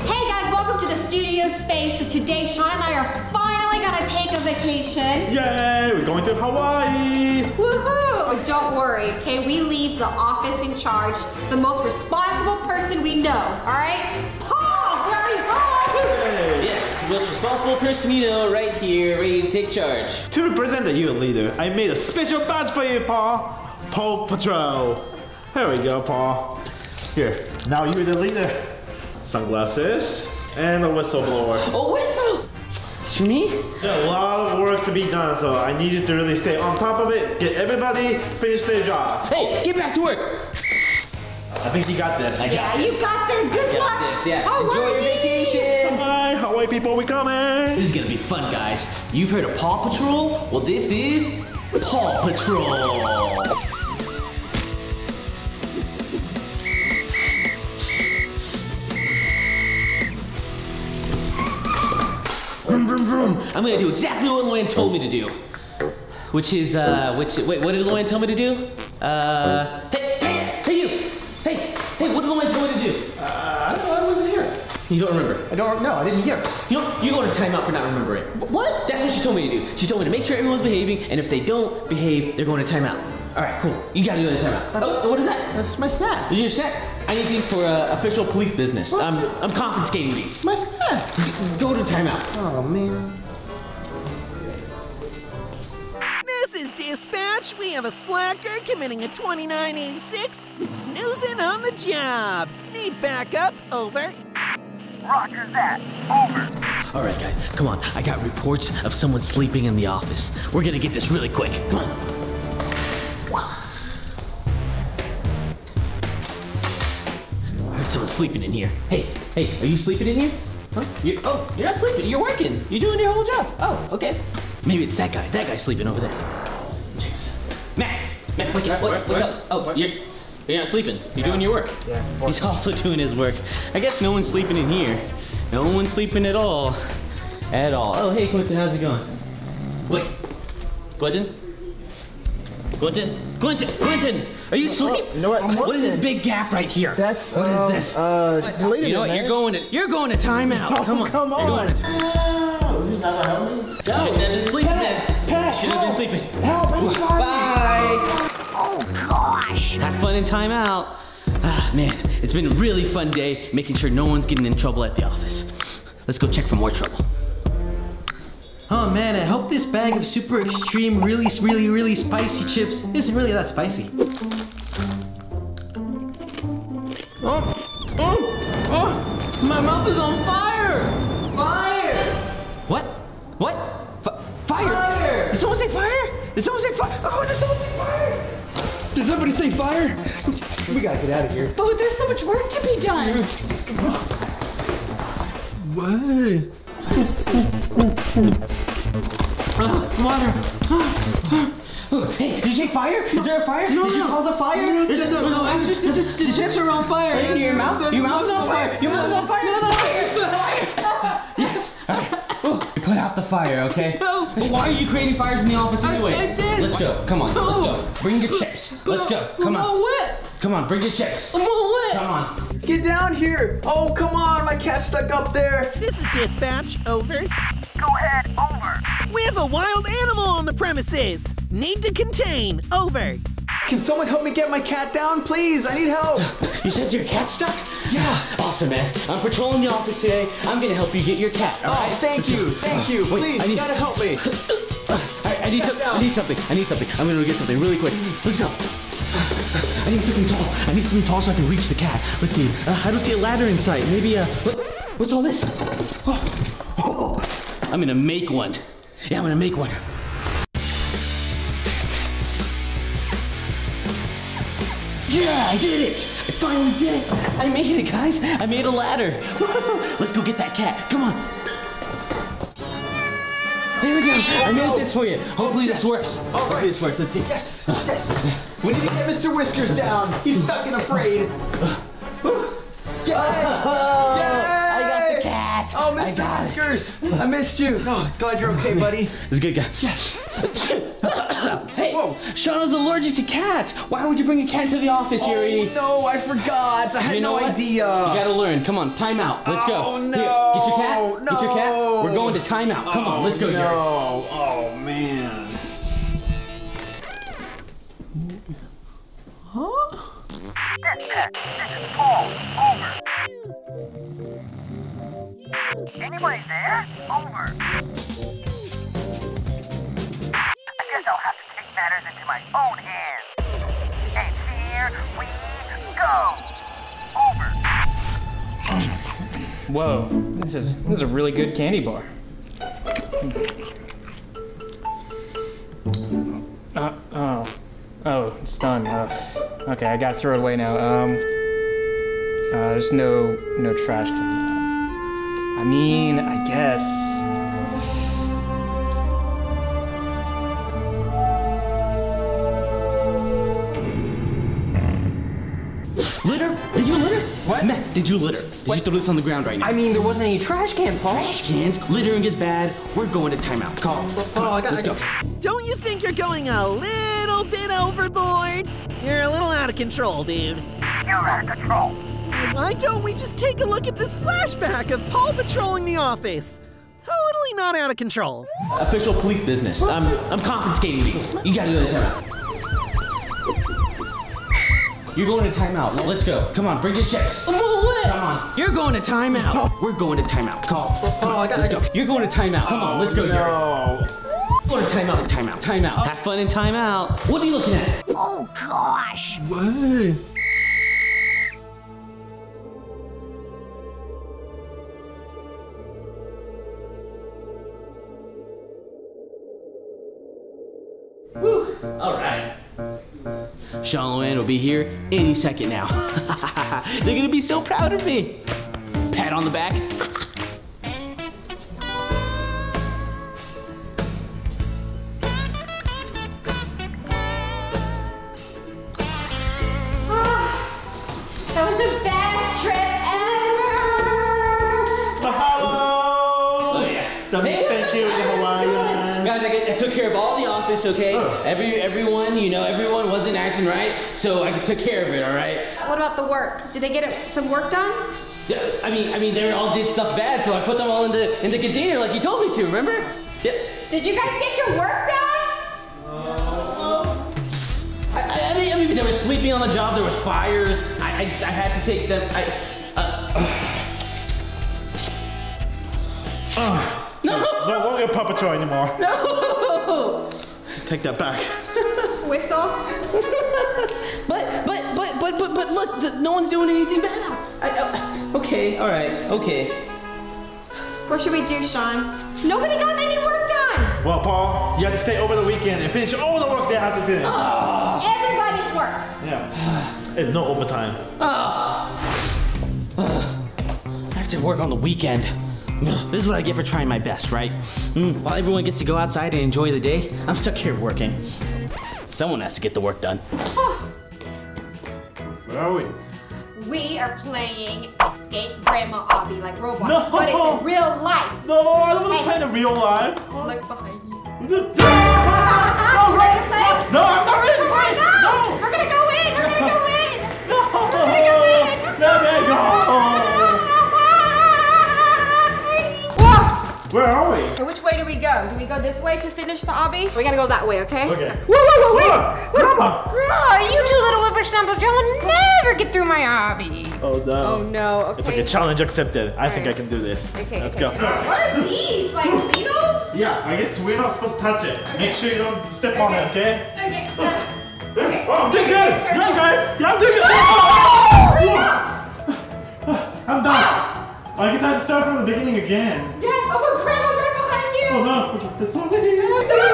Hey guys, welcome to the studio space. So today, Shion and I are finally gonna take a vacation. Yay! We're going to Hawaii. Woohoo! Oh, don't worry, okay? We leave the office in charge, the most responsible person we know. All right, Paul. Where are you, Paul? Yes, the most responsible person you know right here, ready to take charge. To represent the youth leader, I made a special badge for you, Paul. Paul Patrol. There we go, Paul. Here, now you're the leader. Sunglasses and a whistleblower. A whistle! It's for me? There's a lot of work to be done, so I need you to really stay on top of it. Get everybody finish their job. Hey, get back to work! I think you got this. I Yeah, you got this. Good got luck. this, yeah. All Enjoy your right. vacation! Hi, Hawaii people, we coming. This is gonna be fun, guys. You've heard of Paw Patrol? Well, this is Paul Patrol. Vroom, vroom, vroom. I'm gonna do exactly what Loann told me to do. Which is, uh, which, wait, what did Loann tell me to do? Uh, hey, hey, hey you! Hey, hey, what did Loann tell me to do? Uh, I don't know, I wasn't here. You don't remember? I don't know, I didn't hear. You know, you're going to timeout for not remembering. What? That's what she told me to do. She told me to make sure everyone's behaving, and if they don't behave, they're going to timeout. All right, cool. You gotta go to timeout. Oh, what is that? That's my snack. Is your snack? I need these for uh, official police business. I'm, I'm confiscating these. My snack. Go to timeout. Oh man. This is Dispatch. We have a slacker committing a 2986, snoozing on the job. Need backup? Over. Roger that. Over. All right, guys, come on. I got reports of someone sleeping in the office. We're gonna get this really quick. Come on. Heard someone sleeping in here. Hey, hey, are you sleeping in here? Huh? You, oh, you're not sleeping. You're working. You're doing your whole job. Oh, okay. Maybe it's that guy. That guy's sleeping over there. Jeez. Matt, Matt, wake up, wake, wake up. Oh, you're, you're not sleeping. You're doing your work. Yeah. He's also doing his work. I guess no one's sleeping in here. No one's sleeping at all. At all. Oh, hey, Quentin, how's it going? Wait. Quentin? Quentin? Quentin! Quentin! Are you asleep? you know what? What is this big gap right here? That's What is um, this? Uh, wait a you know what? minute, You're going to you're going to timeout. Oh, come on. come You're on. going to. Shouldn't have been sleeping then. Shouldn't have been sleeping. Help, Bye. Oh gosh. Have fun in timeout. Ah, man, it's been a really fun day making sure no one's getting in trouble at the office. Let's go check for more trouble. Oh man, I hope this bag of super extreme, really, really, really spicy chips isn't really that spicy. Somebody say fire? We gotta get out of here. But there's so much work to be done. What? Uh, water. Oh, hey, did you say fire? Is there a fire? No, did you no. cause a fire? No, Is it- no, no, it's just- it's just- the chips are on fire. In your mouth? Your mouth's on fire. Your mouth's on fire. No, no, Fire. Yes. All right. Out the fire, okay? No. But why are you creating fires in the office anyway? I did. Let's go. Come on. No. Let's go. Bring your chips. Let's go. Come I'm on. all wet. Come on. Bring your chips. I'm all wet. Come on. Get down here! Oh, come on, my cat's stuck up there. This is dispatch. Over. Go ahead, over. We have a wild animal on the premises. Need to contain. Over. Can someone help me get my cat down, please? I need help. You said your cat's stuck? Yeah. Awesome, man. I'm patrolling the office today. I'm gonna help you get your cat. All Oh, right? thank you, thank you. Wait, Please, I you need, gotta help me. I, I need some, I need something. I need something. I'm gonna go get something really quick. Let's go. I need something tall. I need something tall so I can reach the cat. Let's see. Uh, I don't see a ladder in sight. Maybe uh, what, what's all this? Oh. Oh. I'm gonna make one. Yeah, I'm gonna make one. Yeah, I did it! I finally did it! I made it, guys! I made a ladder! Let's go get that cat. Come on! Here we go! I made this for you. Hopefully this works. Hopefully this works. Let's see. Yes, yes. We need to get Mr. Whiskers down. He's stuck and afraid. Yay! I got the cat! Oh, I Mr. it. Whiskers! I missed you. Oh, glad you're okay, buddy. This is a good guy. Yes. Hey, Shauna's allergic to cats. Why would you bring a cat to the office, Oh, Yuri? no, I forgot. I had You know no what? idea. You gotta learn. Come on, time out. Let's go. Oh, Here, no. get your cat. Get your cat. We're going to time out. Come on, let's go, oh, Yuri. Oh, man. Dispatch, this is Paul. Over. Anybody there? Over. My own hands. And here we go. Over. Whoa, this is this is a really good candy bar. Uh, oh, oh, it's done. Uh, okay, I gotta throw it away now. Um, uh, there's no no trash can. I mean, I guess. Did you litter? Did you throw this on the ground right now? I mean, there wasn't any trash can, Paul. Trash cans? Littering is bad. We're going to timeout. Call. Come on, let's go. Don't you think you're going a little bit overboard? You're a little out of control, dude. You're out of control. Why don't we just take a look at this flashback of Paul patrolling the office? Totally not out of control. Official police business. I'm I'm confiscating these. You gotta go to timeout. You're going to timeout. Now let's go. Come on, bring your chips. I'm all wet. Come on. You're going to timeout. We're going to timeout. Call. Come on, let's go. You're going to timeout. Come on, let's go, Gary. Go to timeout for timeout. Timeout. Have fun in timeout. What are you looking at? Oh gosh. What? Shion Loann will be here any second now. They're gonna be so proud of me. Pat on the back. All the office, okay? Every everyone, you know, everyone wasn't acting right, so I took care of it, all right? What about the work? Did they get it, some work done? Yeah, I mean, I mean, they all did stuff bad, so I put them all in the in the container like you told me to. Remember? Yeah. Did you guys get your work done? I, I, I mean, I mean, they were sleeping on the job. There was fires. I, I, I had to take them. I. Uh, No! No, won't get Paw anymore. No! Take that back. Whistle? but, but, but, but, but, but, look, the, no one's doing anything bad. I, I, okay, all right, okay. What should we do, Shion? Nobody got any work done! Well, Paul, you have to stay over the weekend and finish all the work they have to finish. Ah. Everybody's work. Yeah. and no overtime. Ah. Ah. I have to work on the weekend. This is what I get for trying my best, right? Mm, While everyone gets to go outside and enjoy the day, I'm stuck here working. Someone has to get the work done. Where are we? We are playing Escape Grandma Obby like Roblox, No! but it's in real life. No, I don't want to Hey. play in real life. Look behind you. No, No, ready to play? No, I'm not ready to Why play. not? No. We're gonna go in. We're gonna go in. No. We're gonna go in. Let me go. Where are we? So which way do we go? Do we go this way to finish the obby? We gotta go that way, okay? Okay. Whoa, whoa, whoa, wait! Grandma. Oh, you two little whippersnappers, you will never get through my obby. Oh no. Oh no, okay. It's okay. Challenge accepted. I think I can do this. Okay, Let's okay. go. What are these? Like needles? Yeah, I guess we're not supposed to touch it. Make sure you don't step on it, okay? Okay. Oh, oh, I'm doing good. Yeah, guys. Yeah, I'm doing good. Oh, I'm done. I guess I have to start from the beginning again. Yes, oh, Grandma's right behind you. Oh no. Okay, this one.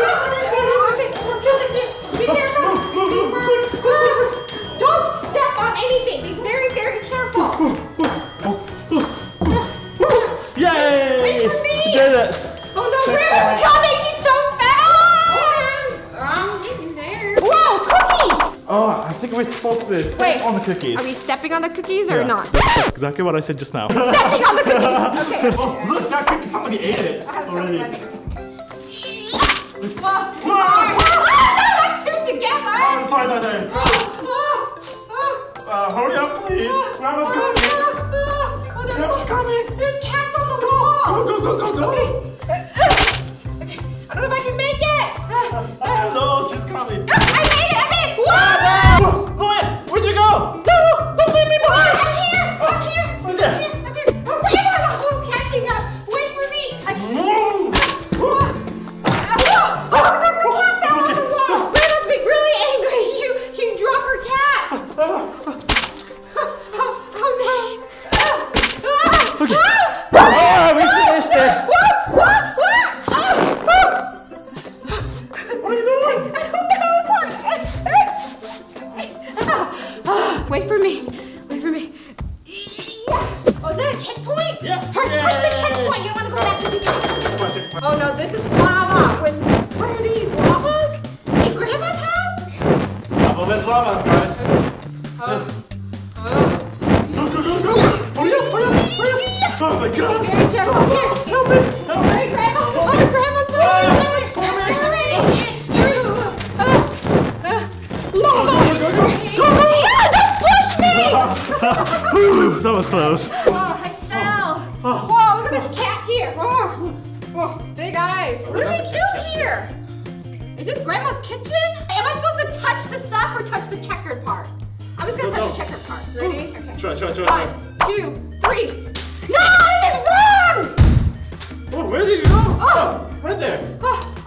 step Wait, on the cookies. Are we stepping on the cookies or Yeah, not? That's exactly what I said just now. Stepping on the cookies. Okay. oh, look, that cookie somebody ate it already. Whoa, this is hard. Ah, not two together. Oh, sorry, sorry, sorry. Uh, hurry up, please. Grandma's coming. Grandma's coming. There's cats on the wall. Go, go, go, go, go. Okay.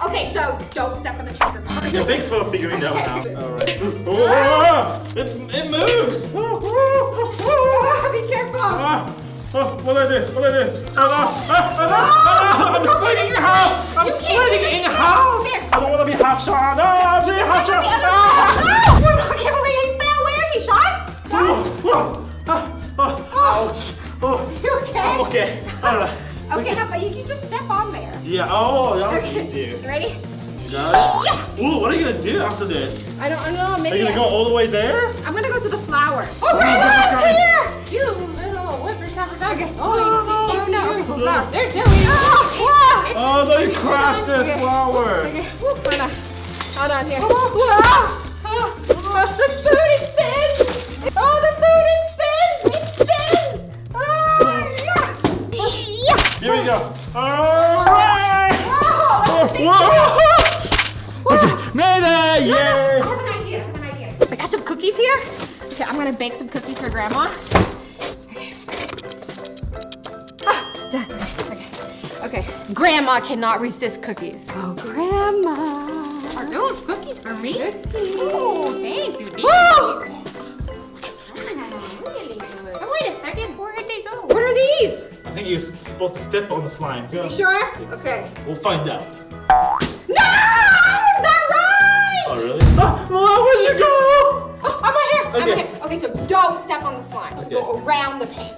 Okay, so don't step on the checkered part. Yeah, thanks for figuring that one out. Alright. Oh, it's, it moves. Oh, oh, oh, Oh, be careful. Ah, oh, what do I do? What do I do? Oh. Ah, ah, ah, ah, I'm splitting in half. I'm splitting in half. I don't want to be half shot. No, I'm being half shot. Ah. No, I can't believe he fell. Where is he, Shion? Oh, oh, ah, oh, ouch. Oh, You okay? I'm okay. Alright. Okay, how about you, you just step on there. Yeah, oh, that was Okay. easy. Ready? Got it. Ooh, what are you gonna do after this? I don't, I don't know. Are you gonna go all the way there? I'm gonna go to the flower. Oh, Oh, Grandma's okay. here! You little whippersnapper dog. Okay. Oh, Oh, no. Flower. There's Joey. Oh, Oh, no, you crashed the Okay. flower. Okay, hold on. Hold on here. Oh, Whoa. Oh, oh, the food it spins! Go. Alright. Oh, that's a big Whoa. Okay, made it! I Yay! have an idea. I have an idea. I got some cookies here. Okay, I'm gonna bake some cookies for Grandma. Okay. Ah, done. Okay. Okay. Grandma cannot resist cookies. Oh, Grandma. Are those cookies for me? Oh, thank you. Woo! Mm, really good. Oh, wait a second. Where did they go? What are these? I think you're supposed to step on the slime. You sure? Okay. We'll find out. No! Is that right? Oh, really? Ah, Mom, where'd you go? Oh, I'm right here. I'm Okay. right here. Okay, so don't step on the slime. Just Okay. go around the paint.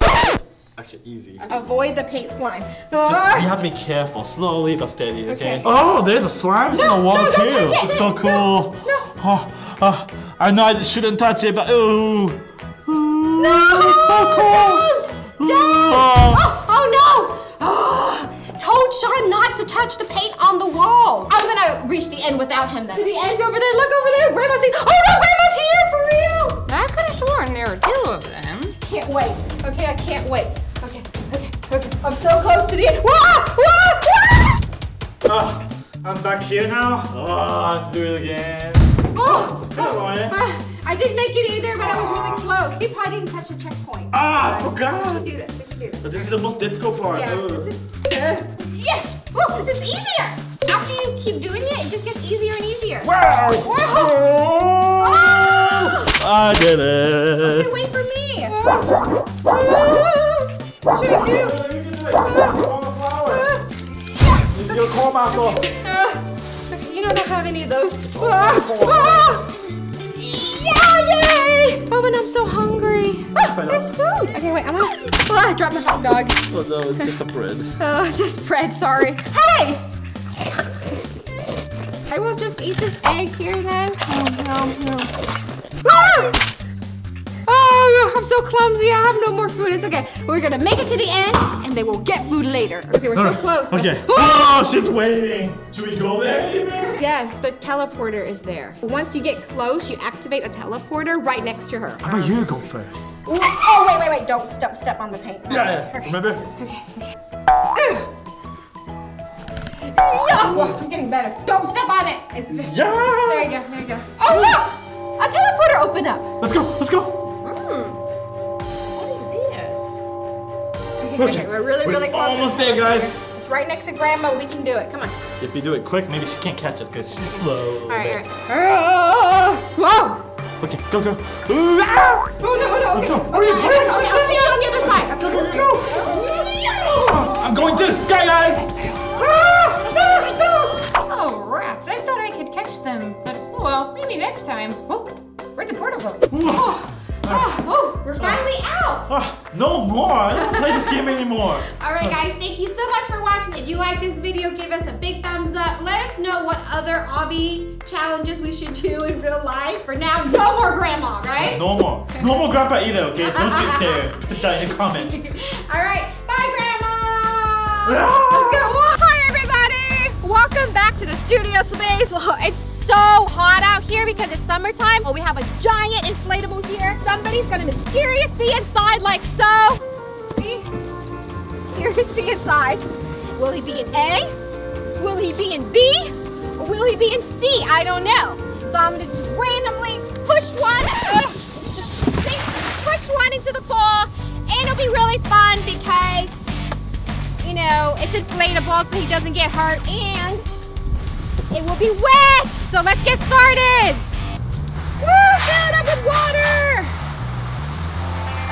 Actually, easy. Avoid the paint slime. Just, Ah! you have to be careful, slowly but steady, okay? Okay. Oh, there's a slime No, in the wall no, don't too. it. It's so cool. No. Oh, oh, I know I shouldn't touch it, but ooh. No! Dad! Oh, oh no! Oh, told Shion not to touch the paint on the walls. I'm gonna reach the end without him then. To the end over there, look over there. Grandma's here. Oh no, Grandma's here for real! I could have sworn there were two of them. Can't wait. Okay, I can't wait. Okay, okay, okay. I'm so close to the end. Whoa, whoa, whoa! Ah, I'm back here now. Oh, I have to do it again. Oh, oh, oh I didn't make it either, but I was really ah. close. He probably didn't touch the checkpoint. Ah, I We can do this. We can do this. But this is the most difficult part. Yeah, Ugh. this is. Uh, yeah! Whoa, this is easier! After you keep doing it, it just gets easier and easier. Wow! Whoa! Oh! I did it. Okay, wait for me! What should I do? You're call Marco. Uh, okay, you don't have any of those. Ah, ah! Yeah, yay! Oh, and I'm so hungry. Ah, there's food. Okay, wait, I'm gonna. Ah, I dropped my hot dog. Oh no, it's just a bread. Oh, just bread, sorry. Hey! I will just eat this egg here then. Oh, no, no. Ah! Oh, I'm so clumsy. I have no more food. It's okay. We're gonna make it to the end, and they will get food later. Okay, we're so close. Okay. Ah! Oh, she's waiting. Should we go there? even? Yes, the teleporter is there. Once you get close, you activate a teleporter right next to her. How about you go first? Oh, wait, wait, wait. Don't step step on the paint. Yeah, yeah. Okay. Remember? Okay, okay. Ugh. Yeah! Whoa, I'm getting better. Don't step on it. It's, Yeah! There you go, there you go. Oh, look! A teleporter opened up. Let's go, let's go. Okay, okay, we're really, We're really close. almost there, guys. It's right next to Grandma. We can do it. Come on. If we do it quick, maybe she can't catch us because she's slow. All right, all right. Ah, Whoa! Okay, go, go. Ah! Oh, no, no, okay. Let's go. Okay, okay, okay, I'll see you on the other side. Go, go, go, go. I'm going to. Go, guys. Oh, rats. I thought I could catch them. But, oh well, maybe next time. Oh, where'd the portal go? Oh, oh, we're finally out. Ah, no more. I don't play this game anymore. All right, guys, thank you so much for watching. If you like this video, give us a big thumbs up. Let us know what other obby challenges we should do in real life. For now, no more grandma, right? No more. No more grandpa either, okay? Don't sit there. Put that in the comments. All right, bye, grandma. Let's go. Hi, everybody. Welcome back to the studio space. Well, it's so hot out here because it's summertime. Well, we have a giant inflatable. Somebody's gonna mysterious be inside like so. See? Mysterious be inside. Will he be in A? Will he be in B? Or will he be in C? I don't know. So I'm gonna just randomly push one. See? push one into the pool. And it'll be really fun because, you know, it's inflatable so he doesn't get hurt. And it will be wet. So let's get started. Woo, fill it up with water.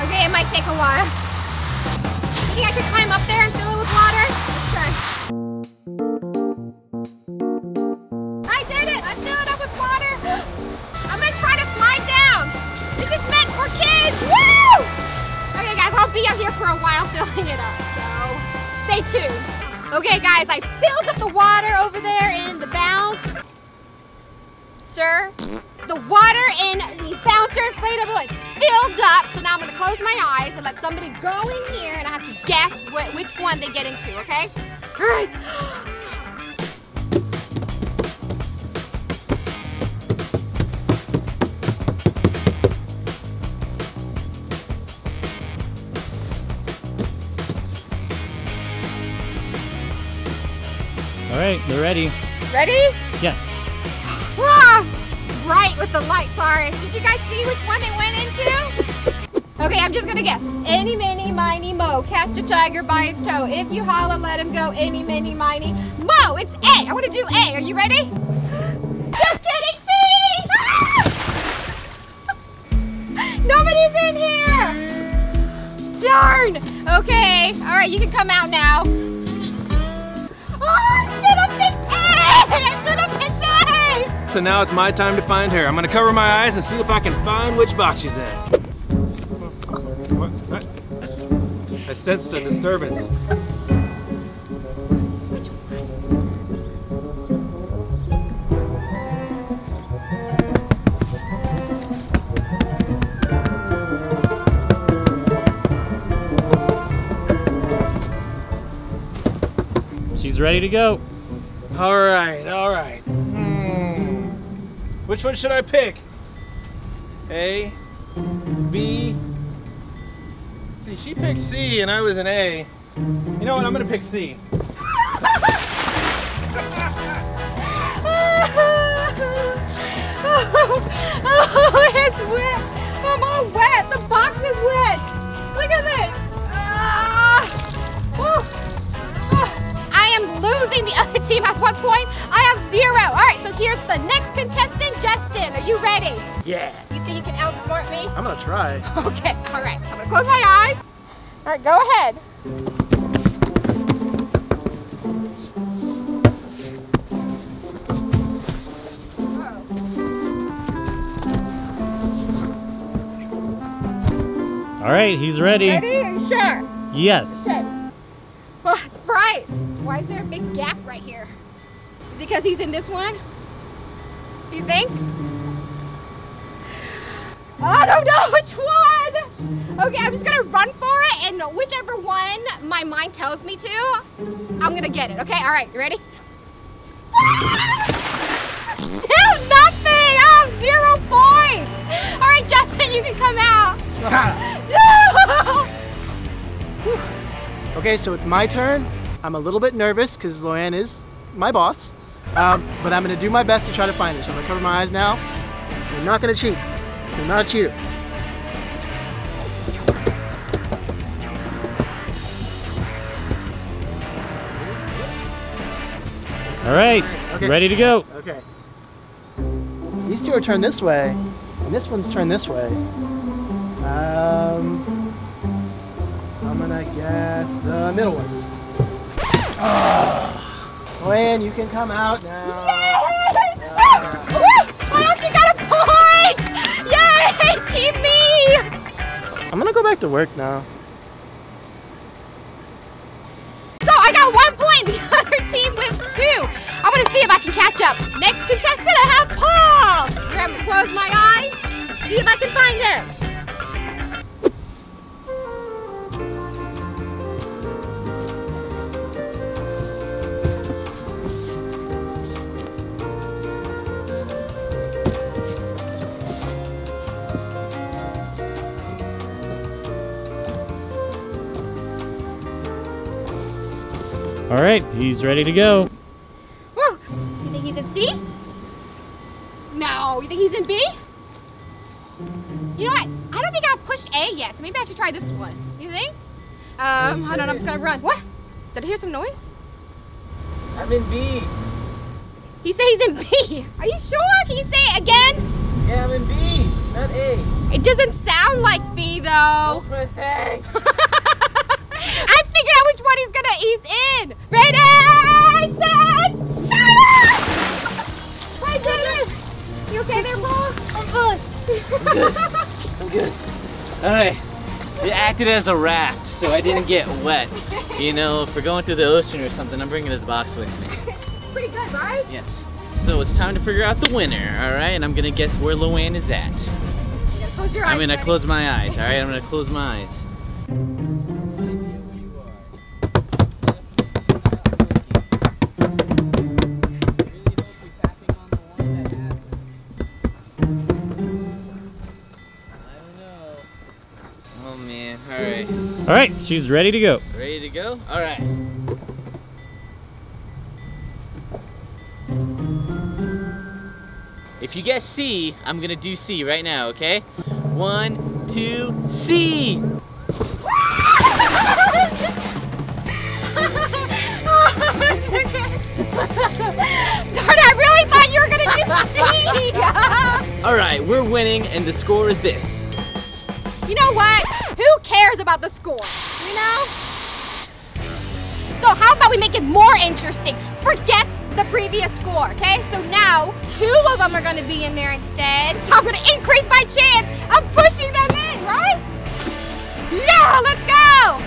Okay, it might take a while. You think I could climb up there and fill it with water? Let's try. I did it! I filled it up with water! I'm gonna try to slide down! This is meant for kids! Woo! Okay guys, I'll be out here for a while filling it up, so stay tuned. Okay guys, I filled up the water over there in the bounce. Sir, the water in the bouncer inflatable is filled up, so now I'm gonna close my eyes and let somebody go in here and I have to guess wh which one they get into, okay? All right. All right, they're ready. Ready? Ah, bright with the light, sorry. Did you guys see which one they went into? Okay, I'm just gonna guess. Any, mini, miny, mo. Catch a tiger by its toe. If you holla, let him go. Any, mini, miny, mo. It's A. I wanna do A. Are you ready? Just kidding, C! Ah! Nobody's in here! Darn! Okay, alright, you can come out now. Oh, should have picked A! So now it's my time to find her. I'm gonna cover my eyes and see if I can find which box she's in. What? I sense a disturbance. She's ready to go. All right, all right. Which one should I pick? A, B. See, she picked C and I was an A. You know what? I'm gonna pick C. oh, it's wet. I'm all wet. The box is wet. Look at this. Ah. Oh. Ah. I am losing. The other team has one point. I have zero. All right, so here's the next contestant, Justin. Are you ready? Yeah. You think you can outsmart me? I'm gonna try. Okay, all right. I'm gonna close my eyes. All right, go ahead. All right, he's ready. Ready? Are you sure? Yes. Okay. Well, it's bright. Why is there a big gap right here? Is because he's in this one? You think? I don't know which one. Okay, I'm just gonna run for it, and whichever one my mind tells me to, I'm gonna get it. Okay, all right, you ready? Still nothing. I have zero points. All right, Justin, you can come out. Okay, so it's my turn. I'm a little bit nervous because Loann is my boss. Um, but I'm gonna do my best to try to find her. So I'm gonna cover my eyes now. You're not gonna cheat. You're not a cheater. All right, Okay. ready to go. Okay. These two are turned this way, and this one's turned this way. Um, I'm gonna guess the middle one. Oh, Loann, you can come out now. I actually got a point! Yay, team me! I'm gonna go back to work now. So I got one point, the other team with two. I'm gonna see if I can catch up. Next contestant, I have Paul. I'm gonna close my eyes, see if I can find him. All right, he's ready to go. Whew. You think he's in C? No. You think he's in B? You know what? I don't think I've pushed A yet, so maybe I should try this one. You think? Um, hold on, I'm just gonna run. What? Did I hear some noise? I'm in B. He said he's in B. Are you sure? Can you say it again? Yeah, I'm in B, not A. It doesn't sound like B though. Press A. as a raft, so I didn't get wet. You know, if we're going through the ocean or something, I'm bringing this box with me. Pretty good, right? Yes. So it's time to figure out the winner, all right? And I'm gonna guess where Loann is at. You gotta close your eyes. I'm gonna close my eyes, all right? I'm gonna close my eyes. She's ready to go. Ready to go? All right. If you guess C, I'm gonna do C right now, okay? One, two, C! Darn, I really thought you were gonna do C. All right, we're winning, and the score is this. you know what? Who cares about the score? We make it more interesting? Forget the previous score, okay? So now two of them are gonna be in there instead. So I'm gonna increase my chance of pushing them in, right? Yeah, let's go!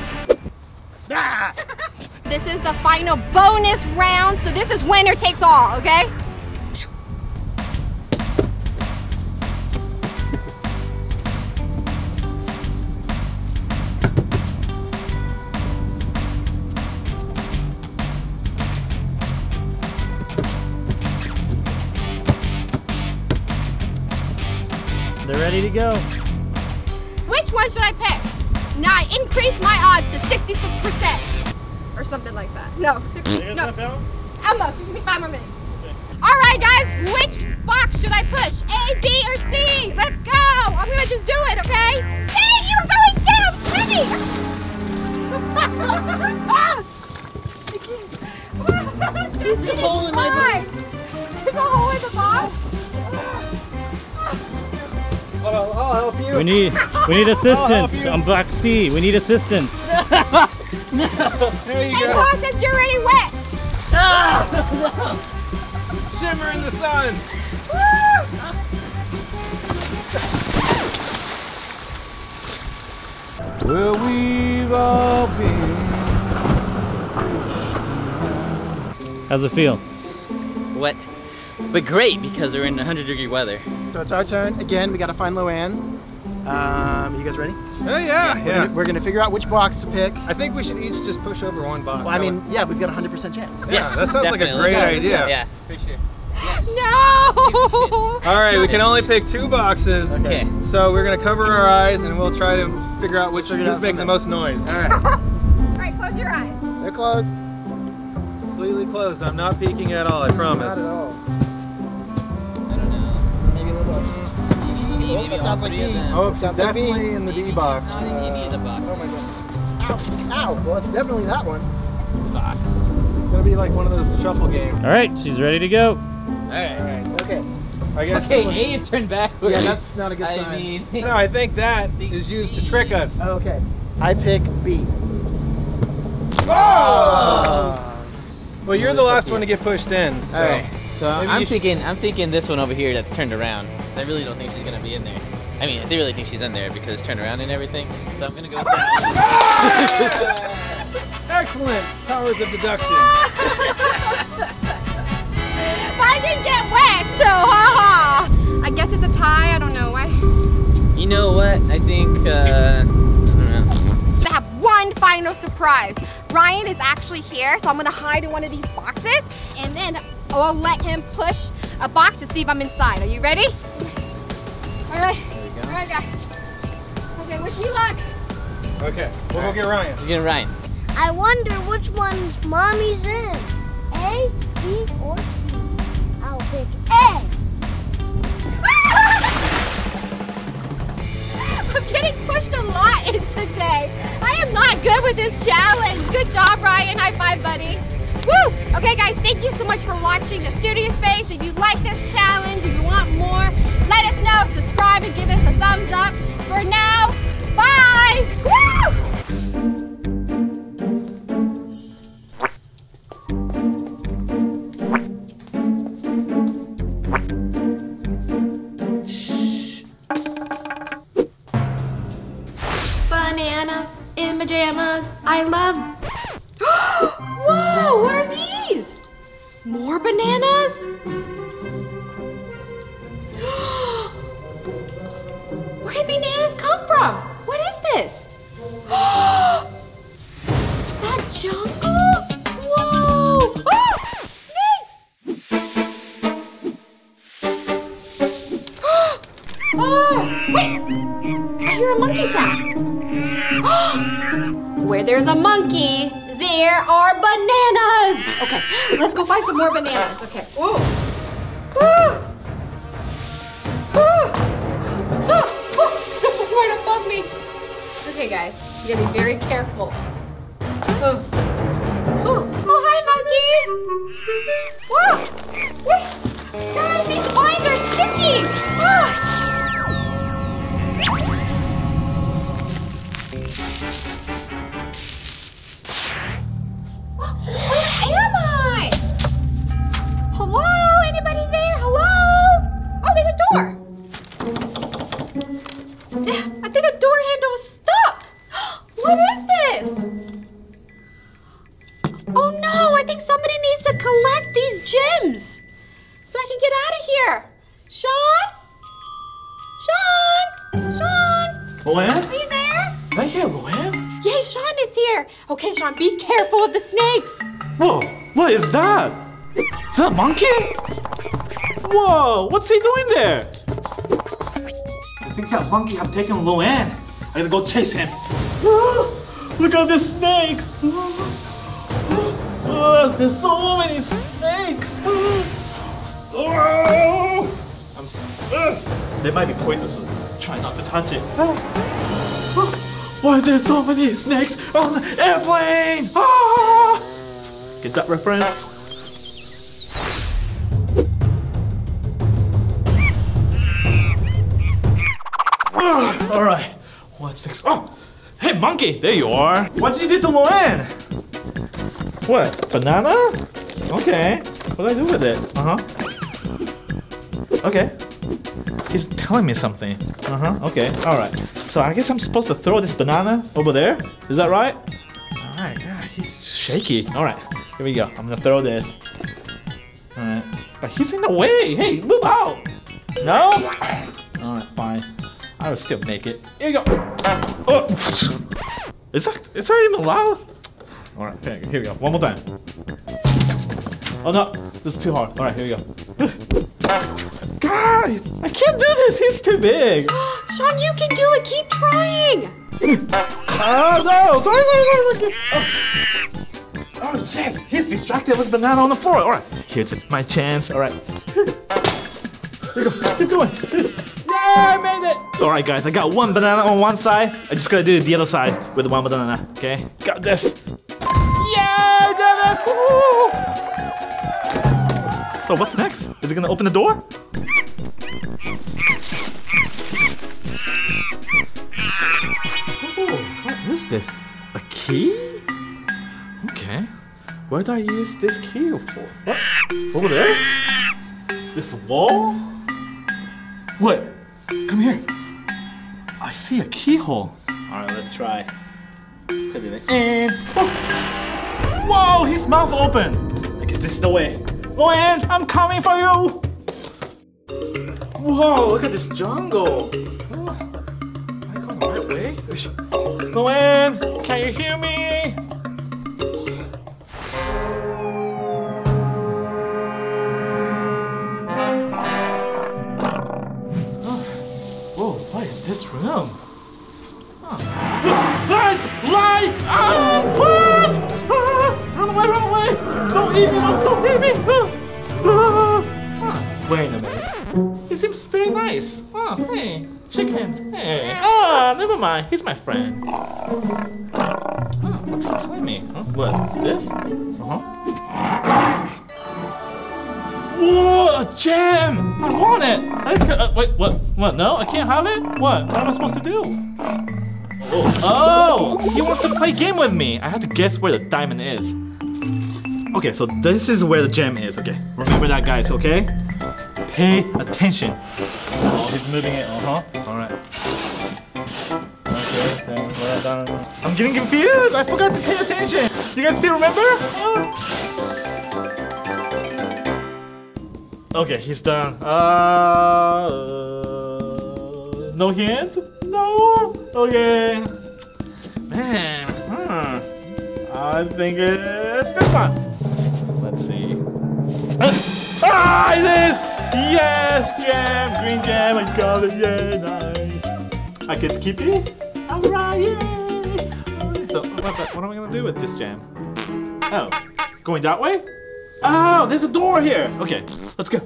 this is the final bonus round, so this is winner takes all, okay? You go. Which one should I pick? Now I increase my odds to 66%. Or something like that. No, six, no. Almost, it's gonna be five more minutes. All right, guys, which box should I push? A, B, or C? Let's go. I'm gonna just do it, okay? C, you're going down, Penny. There's a hole in my box. There's a hole in the box. I'll, I'll help you. We need we need assistance on block C. We need assistance. There you Hey, go. boss, since you're already wet. Shimmer in the sun. Well, we've all been. How's it feel? Wet, but great because we're in 100 degree weather. So it's our turn. Again, we gotta find Loann. Um, you guys ready? Oh yeah, We're yeah. Gonna, we're gonna figure out which box to pick. I think we should each just push over one box. Well, I mean, yeah, we've got a 100% chance. Yeah, that sounds like a great idea. Yeah, for sure. No! All right, we can only pick two boxes. Okay. So we're gonna cover our eyes and we'll try to figure out which Figure it who's out making the most noise. All right. All right, close your eyes. They're closed. Completely closed. I'm not peeking at all. I promise. Not at all. Maybe a little. Oh, that sounds like B. Oh, she's Sounds like B. definitely in the D box. Not in any of the boxes. Oh my god. Ow. Ow. Well, it's definitely that one. Box. It's gonna be like one of those shuffle games. All right, she's ready to go. Alright, alright. Okay. I guess. Okay, A is turned backwards. Yeah, that's not a good I sign. mean, No, I think that is used to trick us. Okay. I pick B. Oh! Well, you're the last one to get pushed in. So. All right. So Maybe I'm you should- thinking, I'm thinking this one over here that's turned around. I really don't think she's gonna be in there. I mean, I do really think she's in there because it's turned around and everything. So I'm gonna go with that. Excellent powers of deduction. I didn't get wet, so haha. I guess it's a tie. I don't know why. you know what? I think. Uh, I don't know. I have one final surprise. Ryan is actually here, so I'm gonna hide in one of these boxes, and then Oh, I'll let him push a box to see if I'm inside. Are you ready? All right. All right, guys. Okay, wish me luck. Okay, we'll go get Ryan. We're getting Ryan. I wonder which one's mommy's in. A, B, or C. I'll pick A. I'm getting pushed a lot in today. I am not good with this challenge. Good job, Ryan. High five, buddy. Woo! Okay, guys, thank you so much for watching the Studio Space. If you like this challenge, if you want more, let us know. Subscribe and give us a thumbs up. For now, bye! Woo! Let's go find some more bananas. Okay. Whoa. Woo. Woo. Ah, this was right above me. Okay, guys, you gotta be very careful. Oh. Oh, oh hi, monkey. Whoa. Wait. Guys, these vines are sticky. I think the door handle is stuck. What is this? Oh no, I think somebody needs to collect these gems so I can get out of here. Shion? Shion? Shion? Loann? Are you there? Right here, Loann. Yay, Shion is here. Okay, Shion, be careful of the snakes. Whoa, what is that? Is that a monkey? Whoa, what's he doing there? I think that monkey have taken Loann. I gotta go chase him. Look at this snake. Oh, there's so many snakes. Oh, I'm, they might be poisonous. so Try not to touch it. Why are there so many snakes on the airplane? Ah! Get that reference? All right. What's next? Oh, hey, monkey! There you are. What did you do to Loann? What? Banana? Okay. What do I do with it? Uh huh. Okay. He's telling me something. Uh huh. Okay. All right. So I guess I'm supposed to throw this banana over there. Is that right? All right. Yeah, he's shaky. All right. Here we go. I'm gonna throw this. All right. But he's in the way. Hey, move out. No. All right. Fine. I will still make it. Here you go. Ah, oh. Is that is that even loud? All right. Okay, here we go. One more time. Oh no, this is too hard. All right, here we go. God, I can't do this. He's too big. Shion, you can do it. Keep trying. Oh no! Sorry, sorry, sorry. Oh. oh yes, he's distracted with the banana on the floor. All right, here's my chance. All right. Here we go. Keep going. Yeah, I made it. All right, guys, I got one banana on one side. I just gotta do the other side with one banana. Okay, got this. Yeah, I did it. Woo! So what's next? Is it gonna open the door? Oh, what is this? A key? Okay. What did I use this key for? What? Over there? This wall? What? Come here. I see a keyhole. Alright, let's try. Put it in. And. Oh. Whoa, his mouth open. I guess this is the way. Loann, I'm coming for you. Whoa, look at this jungle. Am I going the right way? Loann, can you hear me? This room? Huh. Light! Light! Ah! What? Ah! Run away, run away! Don't eat me, Mom! Don't eat me! Ah! Ah! Wait a minute. He seems very nice. Oh, hey, shake hand. Hey. Ah, never mind. He's my friend. Oh, what's he telling me? Huh? What? This? Uh-huh. Whoa, a gem! I want it! I, uh, wait, what? What? No, I can't have it? What? What am I supposed to do? Oh, oh, he wants to play game with me. I have to guess where the diamond is. Okay, so this is where the gem is. Okay, remember that, guys. Okay, pay attention. Oh, he's moving it. Uh huh. All right. Okay. then. I'm getting confused. I forgot to pay attention. You guys still remember? Oh. Okay, he's done. Uh, no hint? No? Okay. Man, hmm. I think it's this one. Let's see. ah, it is! Yes, jam, green jam, I got it, yeah, nice. I can keep it? Alright, yay! So what, what am I gonna do with this jam? Oh, going that way? Oh, there's a door here. Okay, let's go.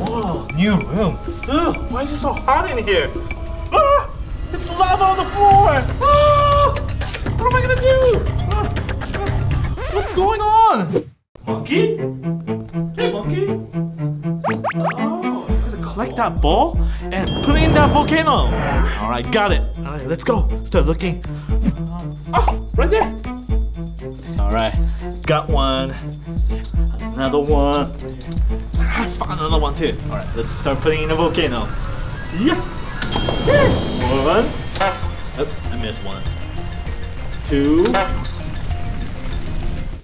Whoa, new room. Ugh, why is it so hot in here? Ah, it's lava on the floor. Ah, what am I gonna do? Ah, ah, what's going on? Monkey? Hey, monkey. Oh, I'm gonna collect that ball and in that volcano. All right, got it. All right, let's go. Start looking. Oh, right there. All right, got one. Another one. I found another one too. All right, let's start putting in the volcano. Yeah. One. Oh, I missed one. Two.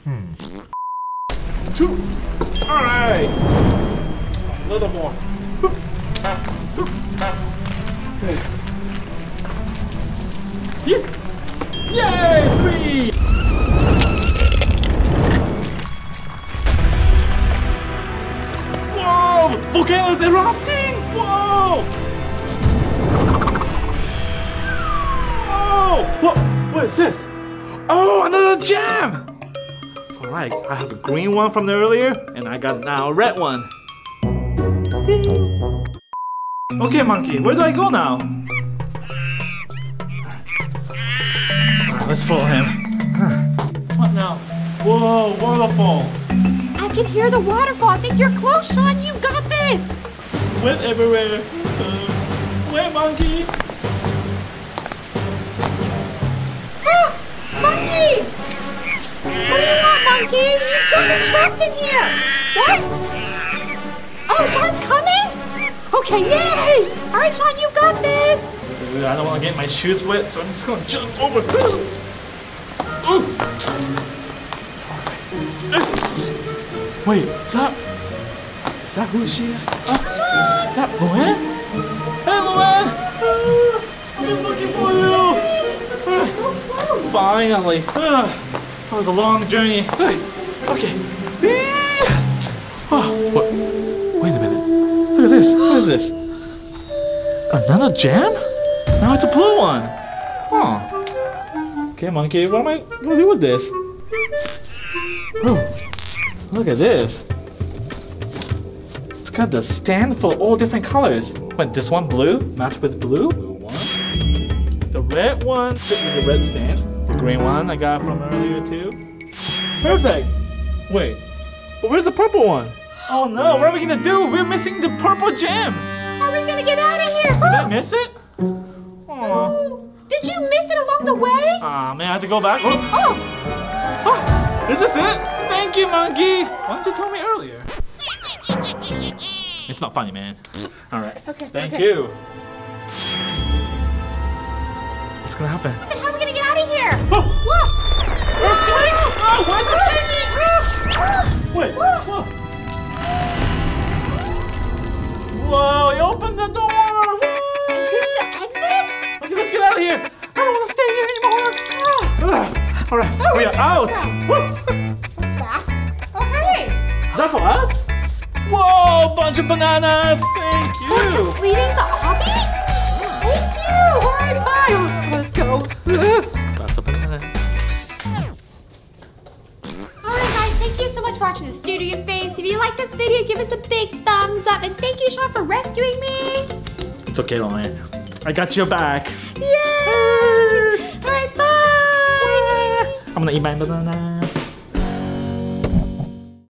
Hmm. Two. All right. Another more. Yay! Free! Whoa! Volcanoes erupting! Whoa! What? What is this? Oh, another gem! Alright, I have a green one from earlier, and I got now a red one. Okay, monkey, where do I go now? Let's follow him. What now? Whoa, waterfall. I can hear the waterfall. I think you're close, Shion. You got this. Wet everywhere. Uh, wet monkey. Ah, monkey! What do you want, monkey? You've got me trapped in here. What? Oh, Shion's coming? Okay, yay! All right, Shion, you got this. I don't want to get my shoes wet, so I'm just gonna jump over. Ooh. Wait, is that... Is that who she is? Uh, is that Loann? Hey, Loann! I've been looking for you! Finally! That was a long journey. Okay. Oh, what? At this. What is this? Another jam? Now it's a blue one. Huh. Okay, monkey, what am I gonna do with this? Oh, look at this. It's got the stand for all different colors. Wait, this one blue? Matched with blue? The red one with the red stand. The green one I got from earlier too. Perfect. Wait, but where's the purple one? Oh no, what are we gonna do? We're missing the purple gem. How are we gonna get out of here? Did I oh. miss it? Oh. Did you miss it along the way? Aw, man, I have to go back. Oh. oh. Oh, Is this it? Thank you, monkey. Why didn't you tell me earlier? It's not funny, man. All right. Okay, Thank okay. you. What's gonna happen? How are we gonna get out of here? Oh, oh Wait. Whoa. Whoa, he opened the door. Is this the exit? Okay, let's get out of here. I don't want to stay here anymore. Ugh. All right, oh, we are out. That's fast. Oh, okay. Is that for us? Whoa, bunch of bananas. Thank you. Completing the obby? Thank you. All right, bye. Let's go. Lots of bananas. Thank you so much for watching the Studio Space. If you like this video, give us a big thumbs up. And thank you, Shion, for rescuing me. It's okay, Lauren. I got your back. Yay! Alright, bye! I'm gonna eat my banana.